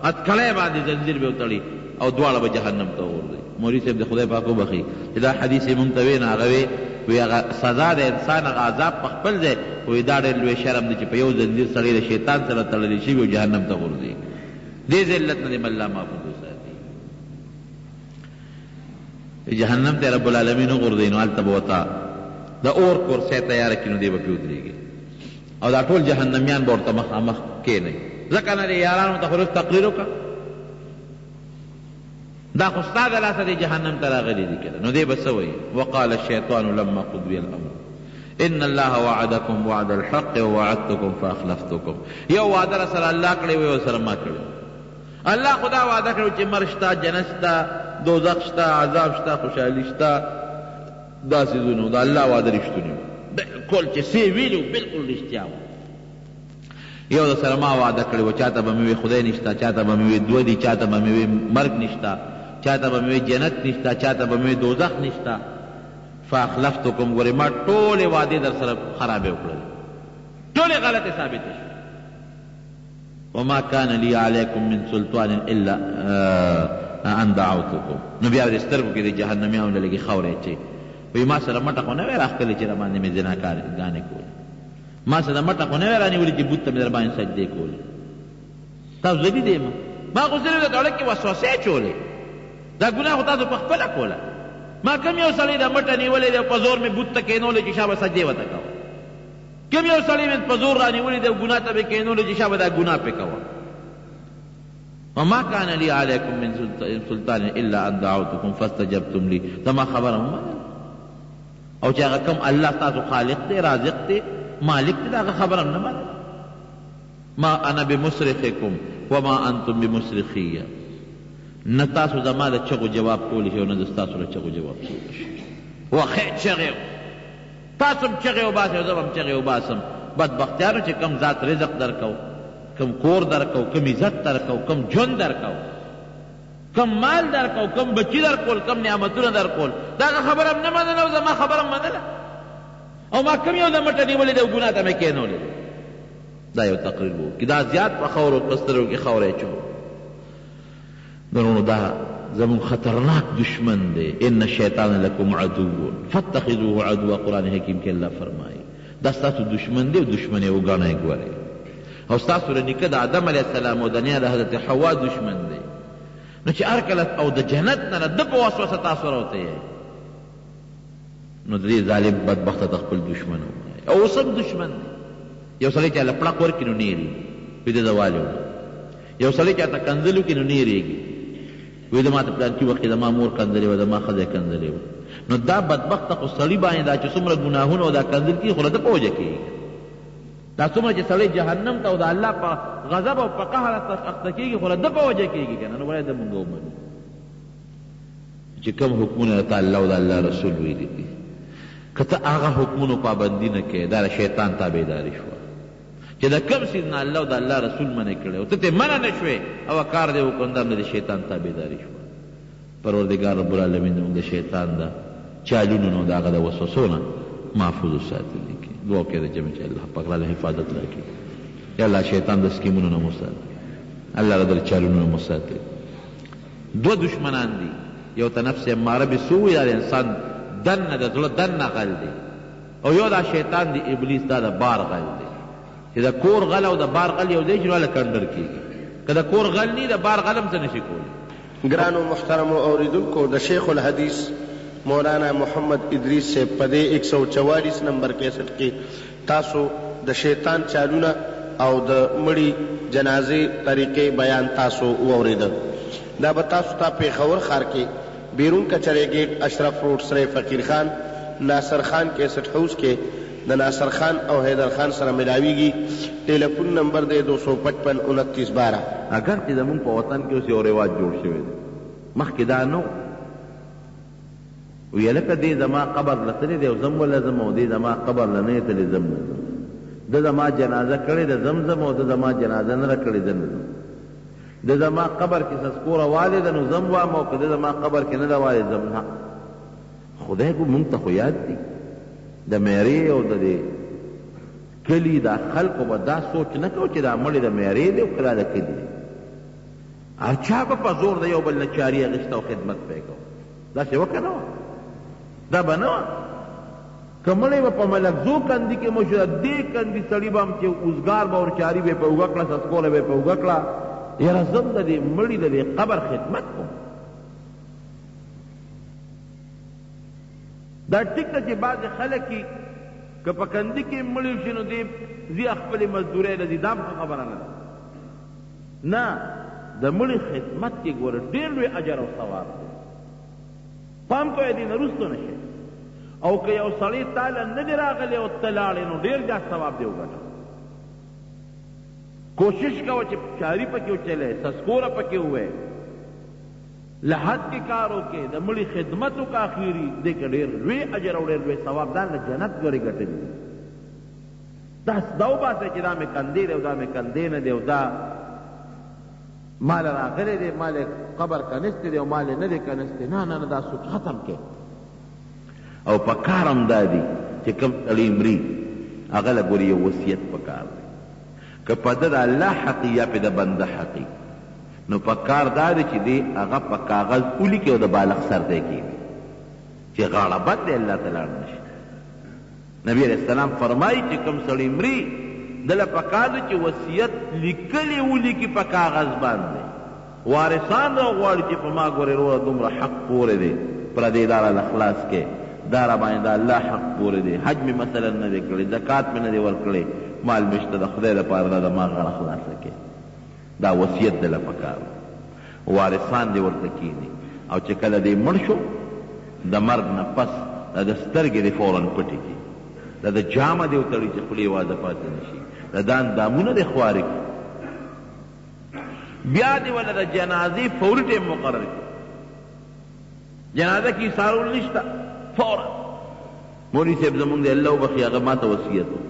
هتکړۍ باندې ځنځیر به وتړي او دواړه به جهنم ته اور ځی. مولوی صاحب دی خدای پاک وبخښی چی دا حدیث یی مونږ ته وی نو هغه وی وی هغه سزا ده انسان هغه عذاب په خپل ځای خو وی دا ډیر لوی شرم دی چی په یو زنځیر سړی له شیطان سره تړلی شوی او جهنم ته غورځی دی ذلت نه دی الله محفوظ وساتی چی جهنم ته رب العالمین وغورځی نو هلته به ورته د اور کورسی تیاره کړي نو دی به پری ودریږی او دا ټول جهنمیان به ورته مخامخ کینی ځکه نه دی یارانو ته خو لږ تقریر وکړه دا خو ستا د لاسه دې جهنم ته راغلي دي کنه نو دې به څه وایي وقال الشیطان لما قضی الامر ان الله وعدکم وعد الحق ووعدتکم فاخلفتکم یو وعده را سره الله کړی وي او سره ما کړی الله خدا وعده کړو چې مرګ شته جنت شته دوزخ شته عذاب شته خوشحالي شته دا څیزونه د الله وعده رښتونی بالکل چې څه ویلو بالکل رښتیا وو یو د سره ما وعده کړې وه چاته به مې وې خدای نشته چاته به مې وې دوه دي چاته به مې وې مرګ نشته چاته به مې وې جنت نشته چاته به مې وې دوزخ نشته فاخلفتکم ګورې ما ټولې وعدې در سره خرابې وکړلې ټولې غلطې ثابتې شوې وما کان لی علیکم من سلطان الا ان دعوتکم نو بیا د سترګو کې د جهنميانو لږې خاورې اچوي وایي ما سره مټه خو نه وې راښکلې چې راباندې مې زناکارګانې کولې ما څه د مټه خو نه وی رانیولی چی بت ته می درباندی سجدی کولی تاسو ذلی دی ما ما خو صرف د زړه کی وسوسه اچولی دا ګناه خو تاسو په خپله کوله ما کوم یو سړی د مټه نیولی دی او په زور می بت ته کینولی چی شابه سجدی وته کوه کوم یو سړی می په زور رانیولی دی او ګناه ته می کینولی چی شابه دا ګناه پی کوه وما كان لي عليكم من سلطان الا ان دعوتكم فاستجبتم لي زما خبره ومنه او چې هغه کوم الله ستاسو خالق دی، رازق دی، مالک دی، د هغه خبره هم نه منئ. ما انا بمصرخکم وما انتم بمصرخیه، نه تاسو زما له چغو جواب کولی شئ او نه زه ستاسو له چغو جواب کولی شم. وښه چغې او تاسو هم چغې وباسئ او زه به هم چغې وباسم. بدبختیانو چې کوم ذات رزق درکړ، کوم کور درکړ، کوم عزت درکړ، کوم ژوند درکړ، کوم مال درکړ، کوم بچي درکړل، کوم نعمتونه درکړل، د هغه خبره مې نه منله او زما خبره مې منله او ما کوم یو له مټه نیولی دی او ګناه ته مې کېنولی دی. دا یو تقریر به وکړي، دا زیات په خاورو او په سترګو کې خاورې اچوي. وروڼو دا زموږ خطرناک دشمن دی، ان الشیطان لکم عدو فاتخذوه عدوا قرآن حکیم کې الله فرمایي. دا ستاسو دښمن دی او دښمن یې وګڼئ ګورئ او ستاسو د نیکه د آدم علیه السلام او د نیا د حضرت حوا دښمن دی نو چې هر کله او د جنت نه د ده په وسوسه تاسو راوتی یئ نو د دې ظالم بدبخته ته خپل دښمن وګڼئ او اوس هم دښمن دی یو سړی چې هله پړق ورکړي نو نه یېرېږي ویده ځوالې وړي یو سړی چې هلته کنځل وکړي نو نه یېرېږي وی زما ته پلارکی وخت کی زما مور کنځلی وه زما ښځی کنځلی وه نو دا بدبخته خو سړی باندی دا چی څومره ګناهونه او دا کنځل کیږی خو له ده په وجه کیږی دا څومره چی سړی جهنم ته او د الله په غضب او په قهر اخته کیږی خو له ده په وجه کیږی کنه نو باید مونږ ومنو چې کوم حکمونه ته الله او د الله رسول ویلي دي که ته هغه حکمونو پابندي نه کوې دا د شیطان تابعداري شوه چه د کوم څیز نه الله او د الله رسول منع کړی او ته ترې منع نه شوې او هغه کار دې وکړ نو دا نو د شیطان تابعداري شوه. پروردګار رب العالمین دې موږ د شیطان د چالونو نه او د هغه د وسوسو نه محفوظ وساتلی کړي. دعا وکړئ د جمعې چه الله پاک راله حفاظت راکړي. یا الله شیطان د سکیمونو نه مو ساته. الله د در چالونو نه مو ساته. دوه دشمنان دي یو ته نفس اماره بالسوء وایي دا د انسان دننه د زړه دننه غل دی. او یو دا شیطان دی ابلیس دا د بار غل دی چې د کور غل او د بار غل یو ځای شي نو هلته کنډر کېږي که د کور غل نی د بار غل هم څه نه شي کولی. ګرانو محترمو اوریدونکو د شیخ الحدیث مولانا محمد ادریس صیب په دې ایک سو چوالیس نمبر کیسټ کې تاسو د شیطان چالونه او د مړي جنازې طریقې بیان تاسو واوریده دا به تاسو ته پېښور ښار کې بیرون کچرې ګېټ، اشرف روډ، سرې فقیر خان، ناصر خان کېسټ هاوس کې د ناصر خان او حیدر خان سره ملاوېږي، ټېلفون نمبر دی دو سو پچپن انتیس بارا. اګر چې زموږ په وطن کې اوس یو رواج جوړ شوی دی مخکې دا نه وو ویې لکه دې زما قبر له تلې دی او زم وله ځم او دې زما قبر له نه یې تلې زم نه ځم ده زما جنازه کړې ده زم ځم او ده زما جنازه نه ده کړې زه نه ځم. ده زما قبر کې سسکوره والې ده نو زم وام او که ده زما قبر کې نه ده والې زم نه خدای کو مونږ ته خو یاد دي د میرې او د دې کلی دا خلکو به دا سوچ نه کو چې دا مړې د میرې دی او کلا د کلی دی او چا به په زور د یو بل نه چاري اخیسته او خدمت پې کو داسې وکه نه وه دا به نه وه که مړی به په ملکزو کندي کې مو شو دې کندي سړي به هم چې اوزګار به ورچاري به یې په اوږه کړه سسکوله به یې په اوږه کړه یاره زه هم د دې مړي د دې قبر خدمت کوم دا ټیک ده چې بعضې خلک یي که په کندي کې مړي شي نو دې ځي خپلې مزدورۍ له ځي دا هم خبره نه ده نه د مړي خدمت کې ګوره ډېر لوی اجر او ثواب دی پام کوه دې نه روسته نه شې او که یو سړی تا له نه دی راغلی او ته لاړې نو ډېر زیات ثواب دی وګټه کوشش کوه چې چاري پکې وچلې سسکوره پکې ووې له حد کې کار وکړې د مړي خدمت وکړه اخیري دې کې ډېر لوی اجر او ډېر لوی ثواب ځان له جنت ګورې ګټلي دا دا وباسه چې دا مې کندې دی او دا مې کندې نه دی او دا ما له راغلی دی ما له قبر کنستې دی او ما له نه دی کنستې نه نه نه دا سود ختم کړئ او په کار هم دا دي چې کوم سړی مري هغه له ګورې یو وصیت په کار دی که په ده د الله حق یا پې د بنده حق نو په کار دا دی چې دی هغه په کاغذ ولیکي او د بالغ سر دی کېږي چې غاړه بد دی الله ته لاړ نه شي نبي عليه السلام فرمايي چې کوم سړی مري ده له پکار ده چې وصيت ليکلی وليکي په کاغذ باندې وارثان راوغواړي چې په ما ګورې روره دومره حق پورې دی پردې دا راله خلاص کړې دا راباندې د الله حق پورې دی حج مې مثلا نه دی کړی زکات مې نه دی ورکړی مال مې شته د خدای لپاره دا د ما غاړه خلاصه کړې. دا وصیت د له پکار وو وارثان دې ورته کینې او چې کله دې مړ شو د مرګ نه پس د ده سترګې دې فورا پټې کړي د ده جامه دې وتړي چې خولې وازه پاتې نه شي د ده اندامونه دې خواره کړي بیا دې ورله د جنازې فوري ټیم مقرر کړي. جنازه کی سارول نشته فورا. مولوی صاحب زمونږ دی الله وبخښي هغه ماته وصیت وو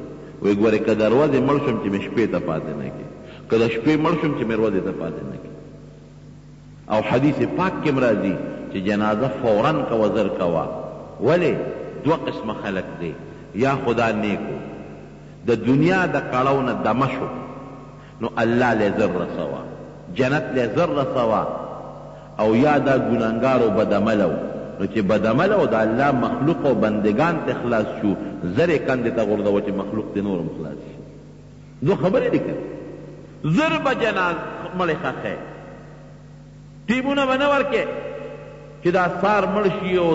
وایي ګوره که د روځې مړ شوم چې مې شپې ته پاتې نه کې که د شپې مړ شوم چې مې روځې ته پاتې نه کې او حدیث پاک کې هم راځي چې جنازه فورا کوه زر کوه ولې دوه قسمه خلک دی یا خو دا نیکو د دنیا د کړاو نه دمه شو نو الله له زر رسوه جنت له زر رسوه او یا دا ګناهګار او بد عمله وو نو چې بد عمله او د الله مخلوق او بندګان ترې خلاص شو زر یې کندې ته غورځوه چې مخلوق ترې نور هم خلاص شي دوه خبرې دي که زر به جناز مړی ښخی ټیمونه به نه ورکې چې دا سار مړ شي او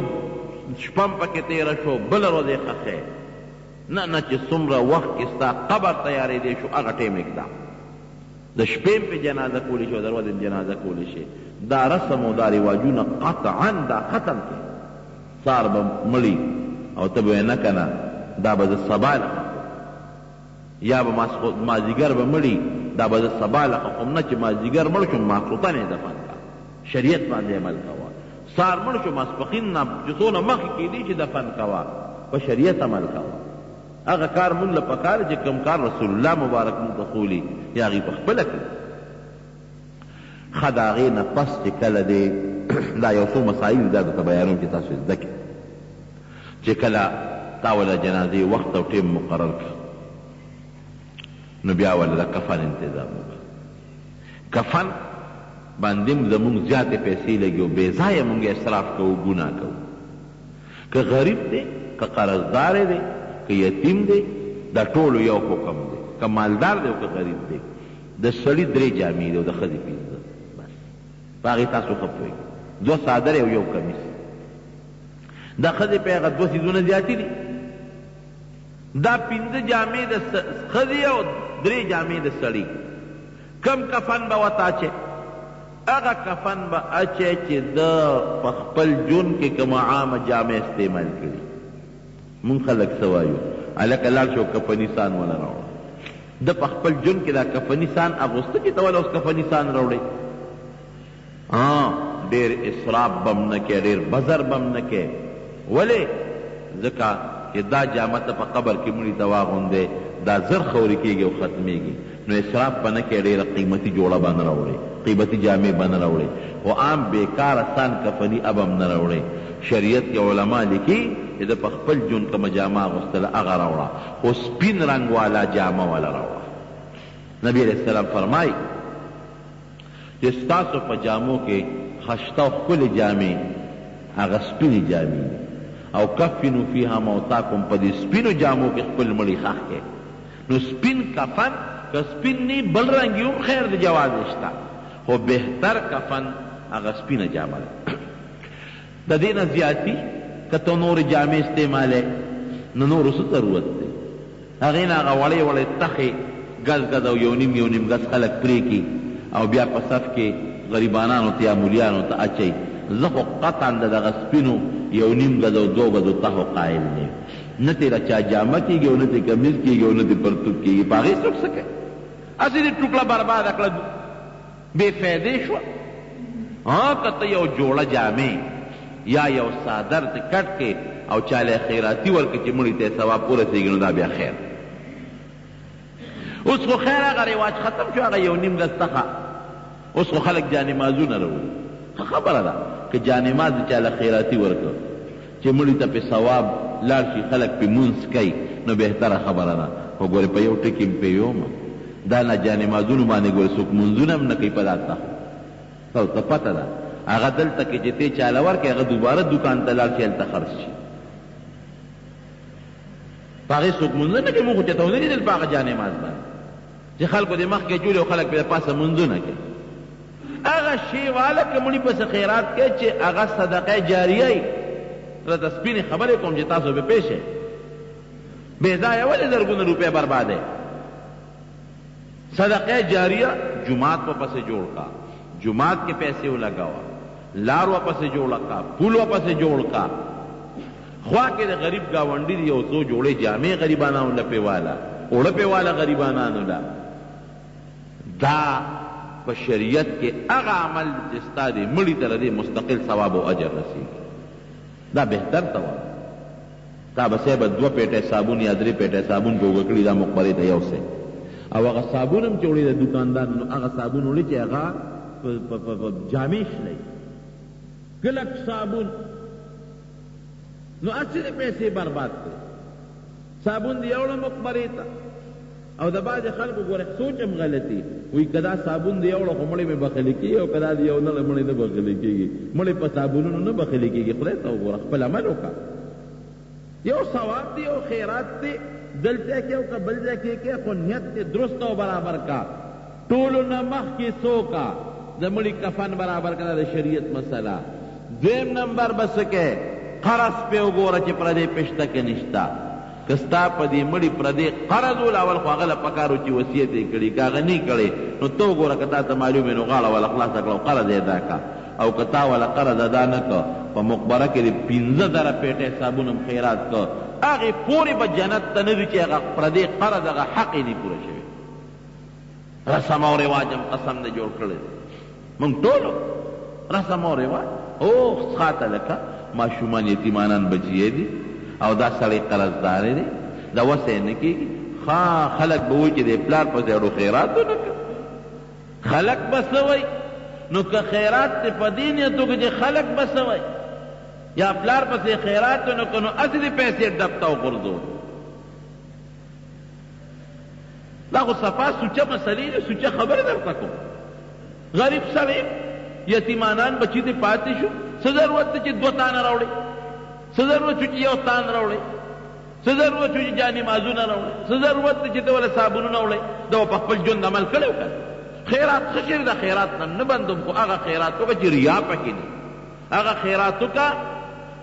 شپه هم پکې تېره شو بله ورځ یې ښخی نه نه چې څومره وخت کې ستا قبر تیارېدی شو هغه ټیم اقدام د شپې هم پې جنازه کولی شې او د ورځې هم جنازه کولی شې دا رسم او دا رواجونه قطعا دا ختم کړې سار به مړي او ته به نه کنه دا به زه سبا له یا به مازیګر به مړي دا به زه سبا له کوم نه چې مازیګر مړ شم ماخوتن یې دفن شریعت باندی عمل کوه سار مړ شو ماسپخین نه چې څونه مخکې کیدی شي دفن کوه په شریعت عمل کوه هغه کار مونږ له پکار دی چې کوم کار رسول الله مبارک مونږ ته ښولی یا هغه په خپله کړو ښه د هغې نه پس چې کله دی دا یو څو مسایل دي دا درته بیانوم چې تاسو یې زده کړئ چې کله تا ولا جنازې وخت او ټیم مقرر کړ نو بیا ولا د کفن انتظام وکړه کفن، باندې هم زمونږ زیاتې پیسې لګي او بې ځایه مونږ اسراف کوو، ګناه کوو. که غریب دی، که قرضدار دی، که یتیم دی، د ټولو یو حکم دی، که مالدار دی او که غریب دی، د سړي درې جامې دي او د ښځې پنځه، بس په هغې تاسو ښه پوهېږئ، دوه څادرې او یو کمیس. د ښځې په هغه دوه څیزونه زیاتې دي. دا پنځه جامې د ښځې او درې جامې د سړي کوم کفن به ورته اچې؟ هغه کفن به اچې چې ده په خپل ژوند کې کومه عامه جامه استعمال کړي. موږ خلک څه وايو؟ هلکه لاړ شه او کفني سان وله راوړه. ده په خپل ژوند کې دا کفني سان اغوسته چې ته وله اوس کفني سان راوړې؟ ها ډیر اسراف به هم نه کې ډیر بذر به هم نه کې ولې ځکه چې دا جامه ته په قبر کې مړي ته واغوندې دا زر خوري کیږي او ختمیږي نو اسراف به نه کې ډیره قیمتي جوړه به نه راوړې قیمتي جامې به نه راوړې خو عام بیکاره سان کفني اب هم نه راوړې شریعت کې علما لیکي چې ده په خپل ژوند کومه جامه اغوستله هغه راوړه خو سپین رنګ والا جامه وله راوړه نبي علیه السلام فرمایي. چې ستاسو په جامو کې خشته او ښکلې جامې هغه سپینې جامې دي او کفنو فیها موتاکم په دې سپینو جامو کې خپل مړي ښخ کړئ نو سپین کفن که سپین نه وي بل رنګ یې هم خیر دی جواز یې شته خو بهتر کفن هغه سپینه جامه ده د دې نه زیاتي که ته نورې جامې استعمالوې نو نورو څه ضرورت دی؟ هغې نه هغه وړې وړې تخې ګز ګز او یو نیم یو نیم ګز خلک پرې کړي او بیا په صف کې غریبانانو ته یا مولیانو ته اچوي، زه خو قطعاً د دغه سپینو یو نیم ګز او دوو ګزو تخو قایل نه یم. نه ترې د چا جامه کېږي او نه ترې کمیز کېږي او نه ترې پرتوګ کېږي، په هغې څوک څه کوي؟ هسې دې ټوکړه برباده کړه. بې فایدې شوه ها که ته یو جوړه جامې یا یو څادر ته کټ کړې او چا له خیراتي ورکړې چې مړي ته یې ثواب ورسېږي نو دا بیا خیر اوس خو خیر هغه رواج ختم شو هغه یو نیم ګز تخه اوس خو خلک جانمازونه راوړي ښه خبره ده که جانماز چا له خیراتي ورکړ چي مړي ته په ثواب لاړ شي خلک په مونځ کوي نو بهتره خبره ده خو ګورې په يو ټکي هم پويوم دا نا جانمازونو باندې ګورې څوک مونځونه هم نه کوي په دا تخو تاو ته پته ده هغه دلته که چي ته چاله ورکړې هغه دوباره دوکان ته لاړ شي هلته خرڅ شي په هغې څوک مونځ نه کوي مونږ خو چاته ونه ليدل په هغه جانماز باندې چي خلکو دې مخکې اچولي او خلک پرې د پاسه مونځونه کوي هغه شی واله که مړي پسې خیرات کوي چې هغه صدقه جاریه وي، درته سپینې خبرې کوم چې تاسو پرې پوه شئ، بې ځایه ولې زرګونه روپۍ بربادوې؟ صدقه جاریه جومات ورپسې جوړ کړه، جومات کې پیسې ولګوه، لار ورپسې جوړه کړه، پل ورپسې جوړ کړه، خوا کې د غریب ګاونډي دي یو څو جوړې جامې غریبانانو له پرې واله، اوړه پرې واله غریبانانو له. دا په شریعت کې هغه عمل دی چې ستا دې مړي ته له دې مستقل ثواب او اجر رسېږي. دا بهتر ثواب دی. تا به صیب دوه پېټی صابون یا درې پېټی صابون په اوږه کړي دا مقبرې ته یوسې او هغه صابون هم چې وړې د دوکاندار نه نو هغه صابون وړې چې هغه په جامې شلی کلک صابون نو هسې دې پیسې برباد کړې. صابون دی یوړم مقبرې ته او د بعضې خلکو ګوره سوچ هم غلطي وي که دا صابون دی یوړه خو مړی مې بخښلي کېږي او که دا دی یونړی مړی نه بخښلي کېږي مړی په صابونونو نه بخښلي کېږي خدای ته وګوره خپل عمل وکړه یو ثواب دی یو خیرات دی دلته کې او که بل ځای کې کې خو نیت دې درست او برابر کا ټولو نه مخکې څوکه د مړي کفن برابر کړه دا د شریعت مسله دویم نمبر به څه کوې قرض پې وګوره چې پردی پې شته که نشته که ستا په دې مړي پردی قرض ول اول خو هغه له پکار و چې وصیت یې کړي که هغه نی کړی نو ته وګوره که تاته معلوم وي نو غاړه وله خلاصه کړه او قرض یې ادا کړه او که تا وله قرض ادا نه کړ په مقبره کې دې پنځه زره پېټی صابون هم خیرات کړ هغې پورې به جنت ته نه ځي چې هغه پردی قرض هغه حق یې نی پوره شوی. رسم او رواج هم قسم نه جوړ کړی دی موږ ټولو رسم او رواج اوخ څښاته لکه ماشومان یتیمانان بچیه دی او دا سړی قرضدار دی د وسه یې نه کېږي ښا خلک به وایي چې د پلار په زیړو خیرات ونه کړ خلک به څه وایي نو که خیرات دې په دې نیت وکړي چې خلک به څه وایي یا پلار پسې خیرات ونه کړ نو هسې دې پیسې ډب ته وغورځول دا خو صفا سوچه مسلې دي، سوچه خبرې درته کوم. غریب سړی یم، یتیمانان بچي دې پاتې شو، څه ضرورت دی چې دوه تانه راوړئ؟ څه ضرورت شو چې یو تان راوړئ؟ څه ضرورت شو چې جانمازونه راوړئ؟ څه ضرورت دی چې ته ورله صابونونه وړئ؟ ده به په خپل ژوند عمل کړی و که نه؟ خیرات ښه شی دی، د خیرات نه نه بندوم، خو هغه خیرات وکړه چې ریا پکې نه وي. هغه خیرات وکړه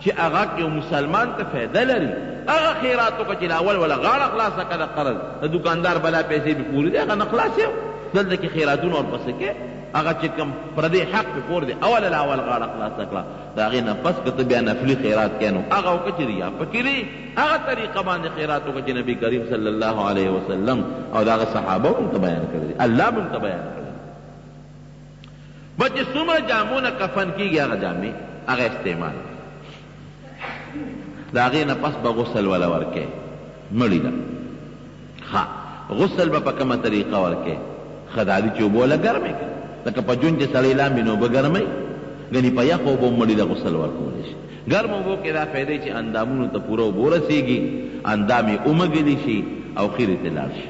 چې هغه یو مسلمان ته فایده لري، هغه خیرات وکړه چې له اول وله غاړه خلاصه کړه، د قرض د دوکاندار بلا پیسې پرې پورې دي هغه نه خلاصوه، دلته کې خیراتونه ورپسې کړه، هغه چې کوم پردی حق پرې پور دی اوله له اول غاړه خلاصه کړه، د هغې نه پس که ته بیا نفلي خیرات کوې نو هغه وکړه چې ریا پکې نه وي، هغه طریقه باندې خیرات وکړه چې نبي کریم صلی الله علیه وسلم او د هغه صحابه مونږ ته بیان کړې دي، الله مونږ ته بیان کړې دي. به چې څومره جامو نه کفن کېږي هغه جامې هغه استعمال کړي د هغې نه پس به غسل وله ورکوي مړي له ښه غسل به په کومه طریقه ورکوي ښه دا دي چې اوبه وله ګرمې کړي لکه په جون چې سړی لامبي نو اوبه ګرموي ګنې په یخو اوبو مړي له غسل ورکولی شي ګرمو اوبو کې دا فایده چې اندامونو ته پوره اوبه ورسېږي اندام یې ومږلی شي او خیرې ته لاړ شي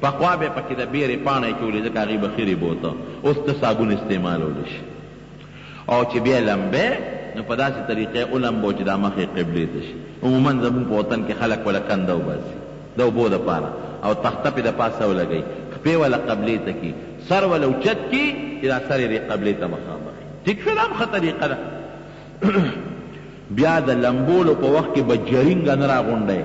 پخوا به پکې د بېرې پاڼه اچولې ځکه هغې به خیرې بوته، اوس ته صابون استعمالولی شې او چې بیا لمبې نو په داسې طریقه یې ولمبوه چې دا مخ یې قبلې ته شي. عموماً زموږ په وطن کې خلک وله کنده وباسي د اوبو لپاره او تخته پرې د پاسه ولګوي، خپې وله قبلې ته کړي، سر وله اوچت کړي چې دا سر یې دې قبلې ته مخامخ وي. ټیک شو دا هم ښه طریقه ده. بیا د لمبولو په وخت کې به جرینګه نه راغونډوې.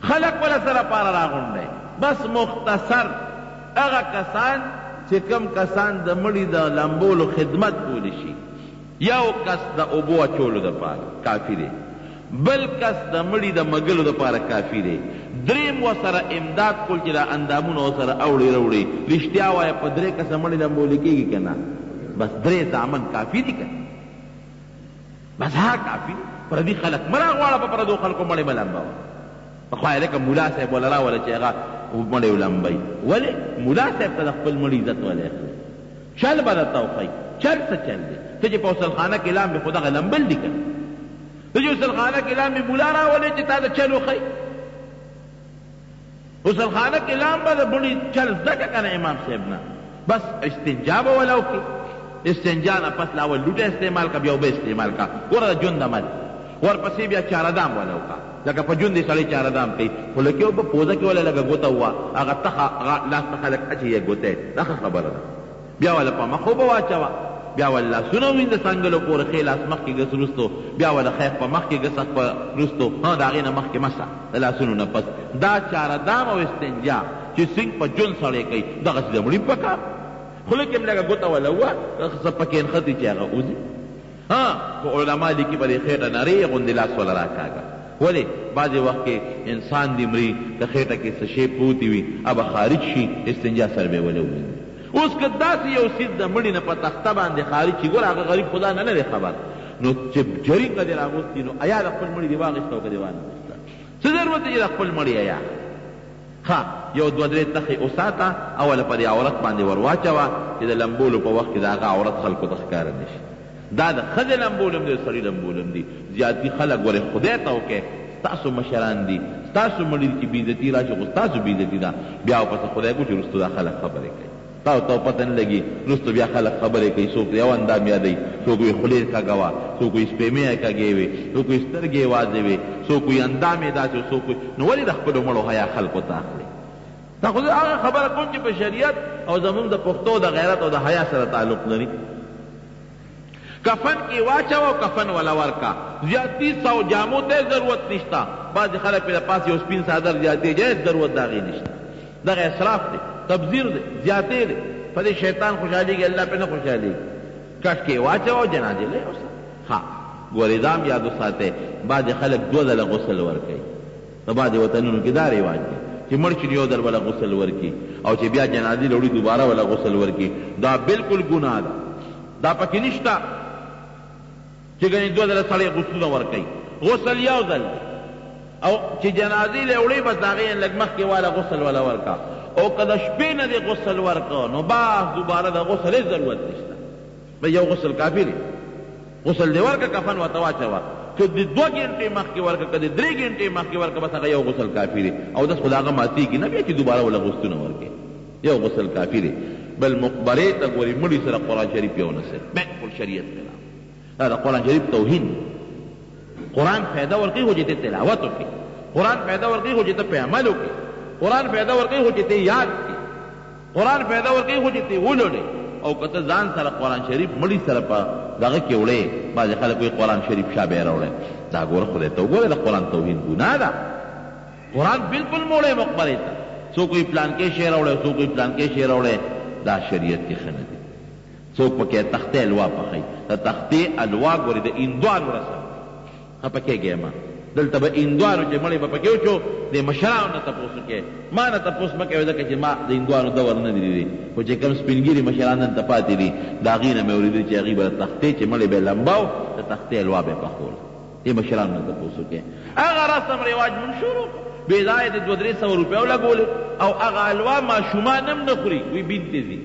خلک به له څه لپاره راغونډوي؟ بس مختصر هغه کسان چې کوم کسان د مړي د لمبولو خدمت کولی شي. یو کس د اوبو اچولو لپاره کافي دی، بل کس د مړي د مږلو لپاره کافي دی، دریم ورسره امداد کول چې دا اندامونه ورسره اوړي روړي، رښتیا وایه په درې کسه مړی لمبول کېږي که نه؟ بس درې زامن کافي دي که نه؟ بس ها کافي دی پردي خلک مه راغواړه په پردو خلکو مړې مه لمبوه پخوا یې لکه ملا صاحب وله راوله چې هغه مړې ولمبوي ولې ملا صاحب ته د خپل مړي عزت ولی اخلي چل به درته وښایي چل څه چل دی ته چې په غسلخانه کې لامبې خو دغه لمبل دي که نه ته چې غسلخانه کې لامبې ملا راولې چې تا ته چل وښایي غسل خانه کې لام به د بڼي چل زده که کنه امام صاحب نه بس استنجا به ولا وکړي استنجا نه پس لاول لوټه استعمال که بیا اوبه استعمال که ګوره د جوند عمل ورپسې بیا چاردام ولا وکړه لکه په جوند سړی چاردام کوي خو لکه اوبه پوزه کې ولا لګه ګوته وه هغه تخه هغه لاس ته خلک اچي یا ګوته دا ښه خبره ده بیا وله په مخ اوبه واچوه، بیا وله لاسونه ووینځه څنګلو پورې ښې لاس مخکې ګس وروسته بیا وله ښیښ په مخ کې ګسه خپه وروسته هه د هغې نه مخکې مسح د لاسونو نه پس دا چاره دام او استنجا چې څنګ په جون سړی کوي دغسې د مړي په کار خوله کې هم لږه ګوته وله ووه څه پکې نښتي چې هغه وځي. ها خو علماء لیکي په دې خېټه نرې غوندې لاس ولا راکاږه ولې بعضې وخت کې انسان دې مري که خېټه کې څه شې پوتې وي هبه خارج شي استنجا سره به وله ووینځي اوس که داسې یو څیز د مړي نه په تخته باندې خارج شي ګوره هغه غریب خو دا نه نه دی خبر نو چې جرینګه دې راغوستي نو ایا د خپل مړي دې واغېسته او که دې وانه غوسته څه ضرورت دی چې د خپل مړي ایا ښه یو دوه درې تخې اوساته اوله په دې عورت باندې ور واچوه چې د لمبولو په وخت کې د هغه عورت خلکو ته ښکاره نه شي دا د ښځې لمبول هم دي د سړي لمبول هم دي زیاتي خلک ورې خدای ته وکړئ ستاسو مشران دي ستاسو مړي دي چې بې عزتي راشي خو ستاسو بې عزتي ده بیا ورپسې خدای ګو چې وروسته دا خلک خبرې کوي. تاو تاو پته نه لګي وروسته بيا خلک خبرې کوي څوک يو اندام يادوي څوک وايي خوله يې کږه وه څوک وايي سپېمې يې کږې وې څوک وايي سترګې يې وازې وې څوک وايي اندام يې داسې و څوک وايي نو ولې د خپلو مړو حيا خلکو ته اخلې دا خو زه هغه خبره کوم چې په شريعت او زموږ د پښتو د غيرت او د حيا سره تعلق لري. کفن کی واچوه او کفن ولا ورکه زیاتی سو جامو ته ضرورت نشته بعضی خلک پی د پاسه یو سپین څادر زیاتی جایز ضرورت د هغی نشته دغه اسراف دی تبذیر دی زیاتی دی په دی شیطان خوشحالیږی الله پی نه خوشحالیږی کټ کی واچوه او جنازه له یوسه ښه ګوری دام یاد وساته بعضی خلک دوه ځله غسل ورکوی. په بعضې وطنونو کې دا رواج دی چې مړ شي نو یو ځل وله غسل ورکړي او چې بیا جنازې راوړي دوباره وله غسل ورکړي دا بلکل ګناه ده دا پکې نشته چې ګنې دوه ځله سړی غسلونه ورکوي غسل یو ځل دی او چې جنازې راوړي بس د هغې نه لږ مخکې واله غسل وله ورکړه او که د شپې نه دې غسل ورکړ نو بس دوباره د غسل هېڅ ضرورت نشته بس یو غسل کافی دی غسل دی ورکه کفن ورته واچوه که د دوه ګنټې مخکې ورکه که د درې ګنټې مخکې ورکه بس هغه یو غسل کافی دی اودس خو د هغه ماتیږي نه بیا چې دوباره وله غوستونه ورکې یو غسل کافی دی بل مقبرې ته ګورې مړي سره قرآن شریف یو نه سې بالکل شریعت خلاف دا د قرآن شریف توهین دی قرآن فایده ورکوي خو چې ته تلاوت وکړي قرآن فایده ورکوي خو چې ته په عمل وکړي قرآن فایده ورکوي خو چې ته یاد کړي قران فایده ورکوی خو چی ته ولولی او که ته ځان سره قران شریف مړی سره په دغه کی وړی بعضی خلک وایی قران شریف شا بیا راوړی دا ګوره خدای ته وګوره د قران توهین ګناه ده قران بلکل مه وړی مقبری ته څوک وایی پلانکی شی راوړی او څوک وایی پلانکی شی راوړی دا شریعت کی ښه نه دی څوک پکی تخته الوا پخوی د تخته الوا ګوره د هندوانو رسم خپه کیږی مه دلته به هندوانو چه مړی به پکی وچو دی مشرانو نه تپوس وکی ما نه تپوس مه کوی ځکه چه ما د هندوانو دور نه دی لیدی خو چه کوم سپین ږیری مشران دلته پاتی دی د هغی نه می اوریدلی چه هغی به د تختی چه مړی به یی لمباو د تختی حلوا به یی پخوله دی مشرانو نه تپوس وکی هغه رسم رواج مونږ شروع کړو بی ځایه دی دوه دری سوه روپی ولګولی او هغه حلوا ماشومان هم نه خوری وی بین ته ځی.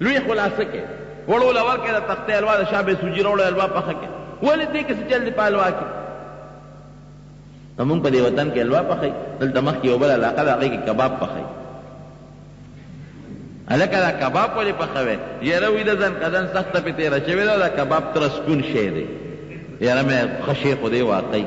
لوی خلاصه کې وړو له ورکه د تختې الوا د شابه سوجي روړو الوا پخه کې ولې دې کې څه چل دی په الوا کې موږ په دې وطن کې الوا پخې دلته مخ کې یو بل علاقه ده هغه کې کباب پخې الکه دا کباب ولې پخوي یاره وی د ځن کدن سخت په تیر شوی دا کباب تر سکون شي دی یاره مې خشې خو دې واقعي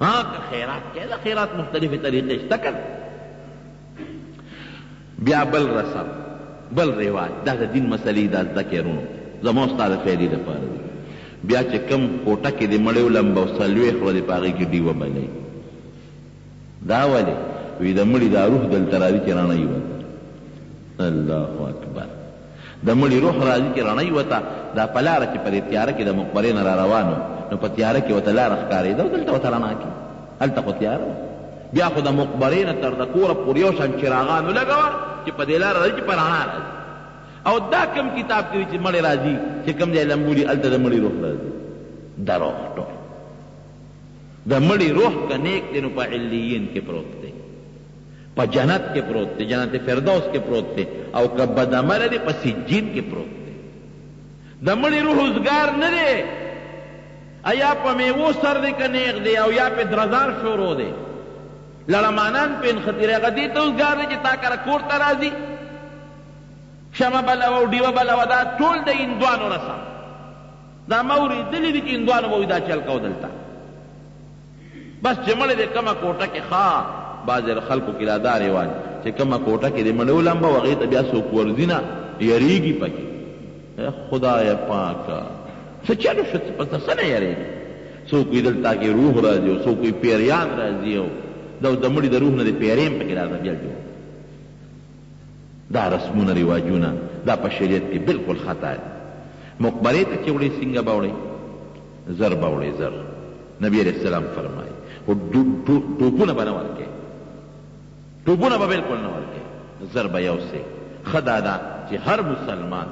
ها که خیرات کوې د خیرات مختلفې طریقې شته که نه؟ بیا بل رسم بل رواج دا د دین مسلې دا زده کړئ وروڼو زما او ستا د فایدې لپاره دي بیا چې کوم کوټه کې دې مړی ولمبه او څلوېښت ورځې په هغې کې ډیوه بلوي دا ولې وي د مړي دا روح دلته راځي چې رڼا یې ورکړي الله اکبر د مړي روح راځي چې رڼۍ وته دا په لاره چې په دې تیاره کې د مقبرې نه را روان و نو په تیاره کې ورته لاره ښکارېده او دلته ورته رڼا کېده. هلته خو تیاره وه. بیا خو د مقبرې نه تر د کوره پورې یو شان چراغان ولګوه چې په دې لاره راځي چې په رڼا راځي. او دا کوم کتاب کې دي چې مړی راځي چې کوم ځای لمبو دي هلته د مړي روح راځي؟ دروغ ټول. د مړي روح که نېک دی نو په علیین کې پروت دی. په جنت کې پروت دی، جنت فردوس کې پروت دی او که بدعمله دی په سجین کې پروت دی. د مړي روح اوزګار نه دی، ایا په میوو سر دی که نیغ دی او یا پرې درزار شورو دی، لړمانان پرې نښتي دی، هغه دې ته اوزګار دی چې تا کره کور ته راځي، شمع بلوه او ډیوه بلوه، دا ټول د هندوانو رسم، دا ما اوریدلي دي چې هندوانو به وي دا چل کاوه دلته. بس چې مړ دی کومه کوټه کې ښه بعضې له خلکو کې لا دا رواج دی چې کومه کوټه کې دې مړی ولمبه و هغې ته بیا څوک ورځي نه یریږي پکې ای خدایه پاکه څه چل شو ته په څه نه یریږي څوک وي دلته کې روح راځي او څوک وي پیریان راځي او د مړي د روح نه دې پیرې هم پکې راځه بیا جوړ دا رسمونه رواجونه دا په شریعت کې بلکل خطا دي مقبرې ته چې وړې سنګه به وړې زر به وړې زر نبي عليه السلام فرمايي خو ټوپونه به نه ورکې ټوپونه به بلکل نه ورکې زر به یو سې ښه دا ده چې هر مسلمان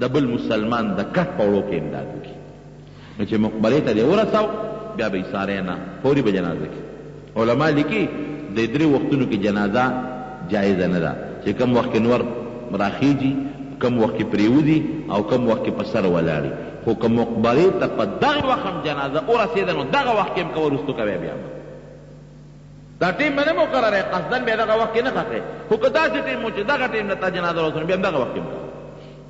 د بل مسلمان د کټ په وړو کې امداد وکړي نو چې مقبرې ته دې ورساو بیا به یې سارې نه فوري به جنازه کړي علما لیکي دې درې وختونو کې جنازه جایزه نه ده چې کوم وخت کې نور راخیژي کوم وخت کې پریوځي او کوم وخت کې په سر ولاړي خو که مقبرې ته په دغه وخت هم جنازه ورسیده نو دغه وخت کې هم کوه وروسته کوه بیا به دا ټیم به نه مقرره قصدن به دغه وخت کې نه خخې خو که داسې ټیم و چې دغه ټیم نه تا جنازه ورسونه بیا هم دغه وخت کې هم کوه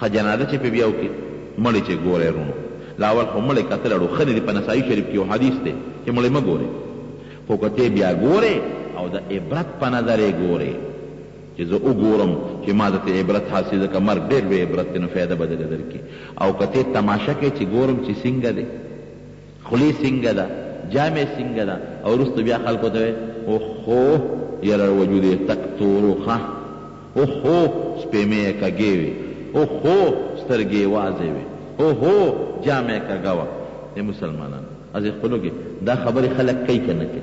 ښه جنازه چه په بیاو کی مړی چه ګوری رونو له اول خو مړی کتل اړو ښه ندی په نسائی شریف کی یو حدیث دی چه مړی مه ګوری خو که ته بیا ګوری او د عبرت په نظر یی ګوری چه زه وګورم چه ما ده ته عبرت حاصل شی ځکه مرګ ډیر لوی عبرت دی نو فایده به دله درکی او که ته تماشه کوی چه ګورم چه سنګه دی. خولی سنګه ده جامه سنګه ده او وروسته بیا خلکو ته وایې اوخو یاره وجود یې تک تور و ښه اوخو سپېمې یې کږې وې اوخو سترګې یې وازې وې اوهو جامه یې کږه وه ای مسلمانانو ازې خپلو کې دا خبرې خلک کوي که نه کوي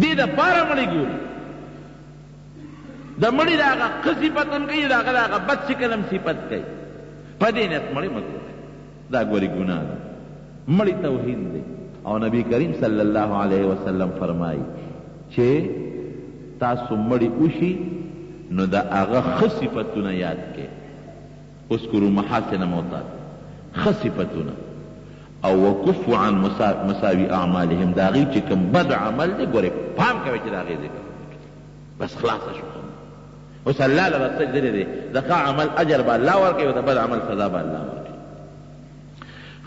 دې د پاره مړي ګوري د مړي د هغه ښه صفت هم کوي د هغه د هغه بد چې کله هم صفت کوي په دې نیت مړي مه ګورئ دا ګوري ګناه ده مړي توهين دی او نبي کريم صلی الله عليه وسلم فرمايي چي تاسو مړي وشي نو د هغه ښه صفتونه ياد کړئ اذکروا محاسن موتاکم ښه صفتونه او وکفو عن مساوي اعمالهم د هغوی چې کوم بد عمل دی ګورې پام کوئ چې د هغې ذکر بس خلاصه شو اوس الله لره څه لرې دی د ښه عمل اجر به الله ورکوي او د بد عمل سزا به الله ورکوي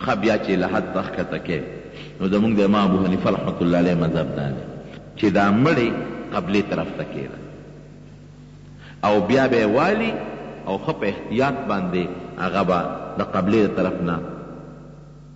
ښه بیا چې له حد تښکته کې نو زمونږ د امام ابو حنیفه رحمت الله علیه مذهب دا دی چې دا مړی قبلې طرف ته کېده او بیا به یې والي او ښه په احتیاط باندې هغه به د قبلې طرف نه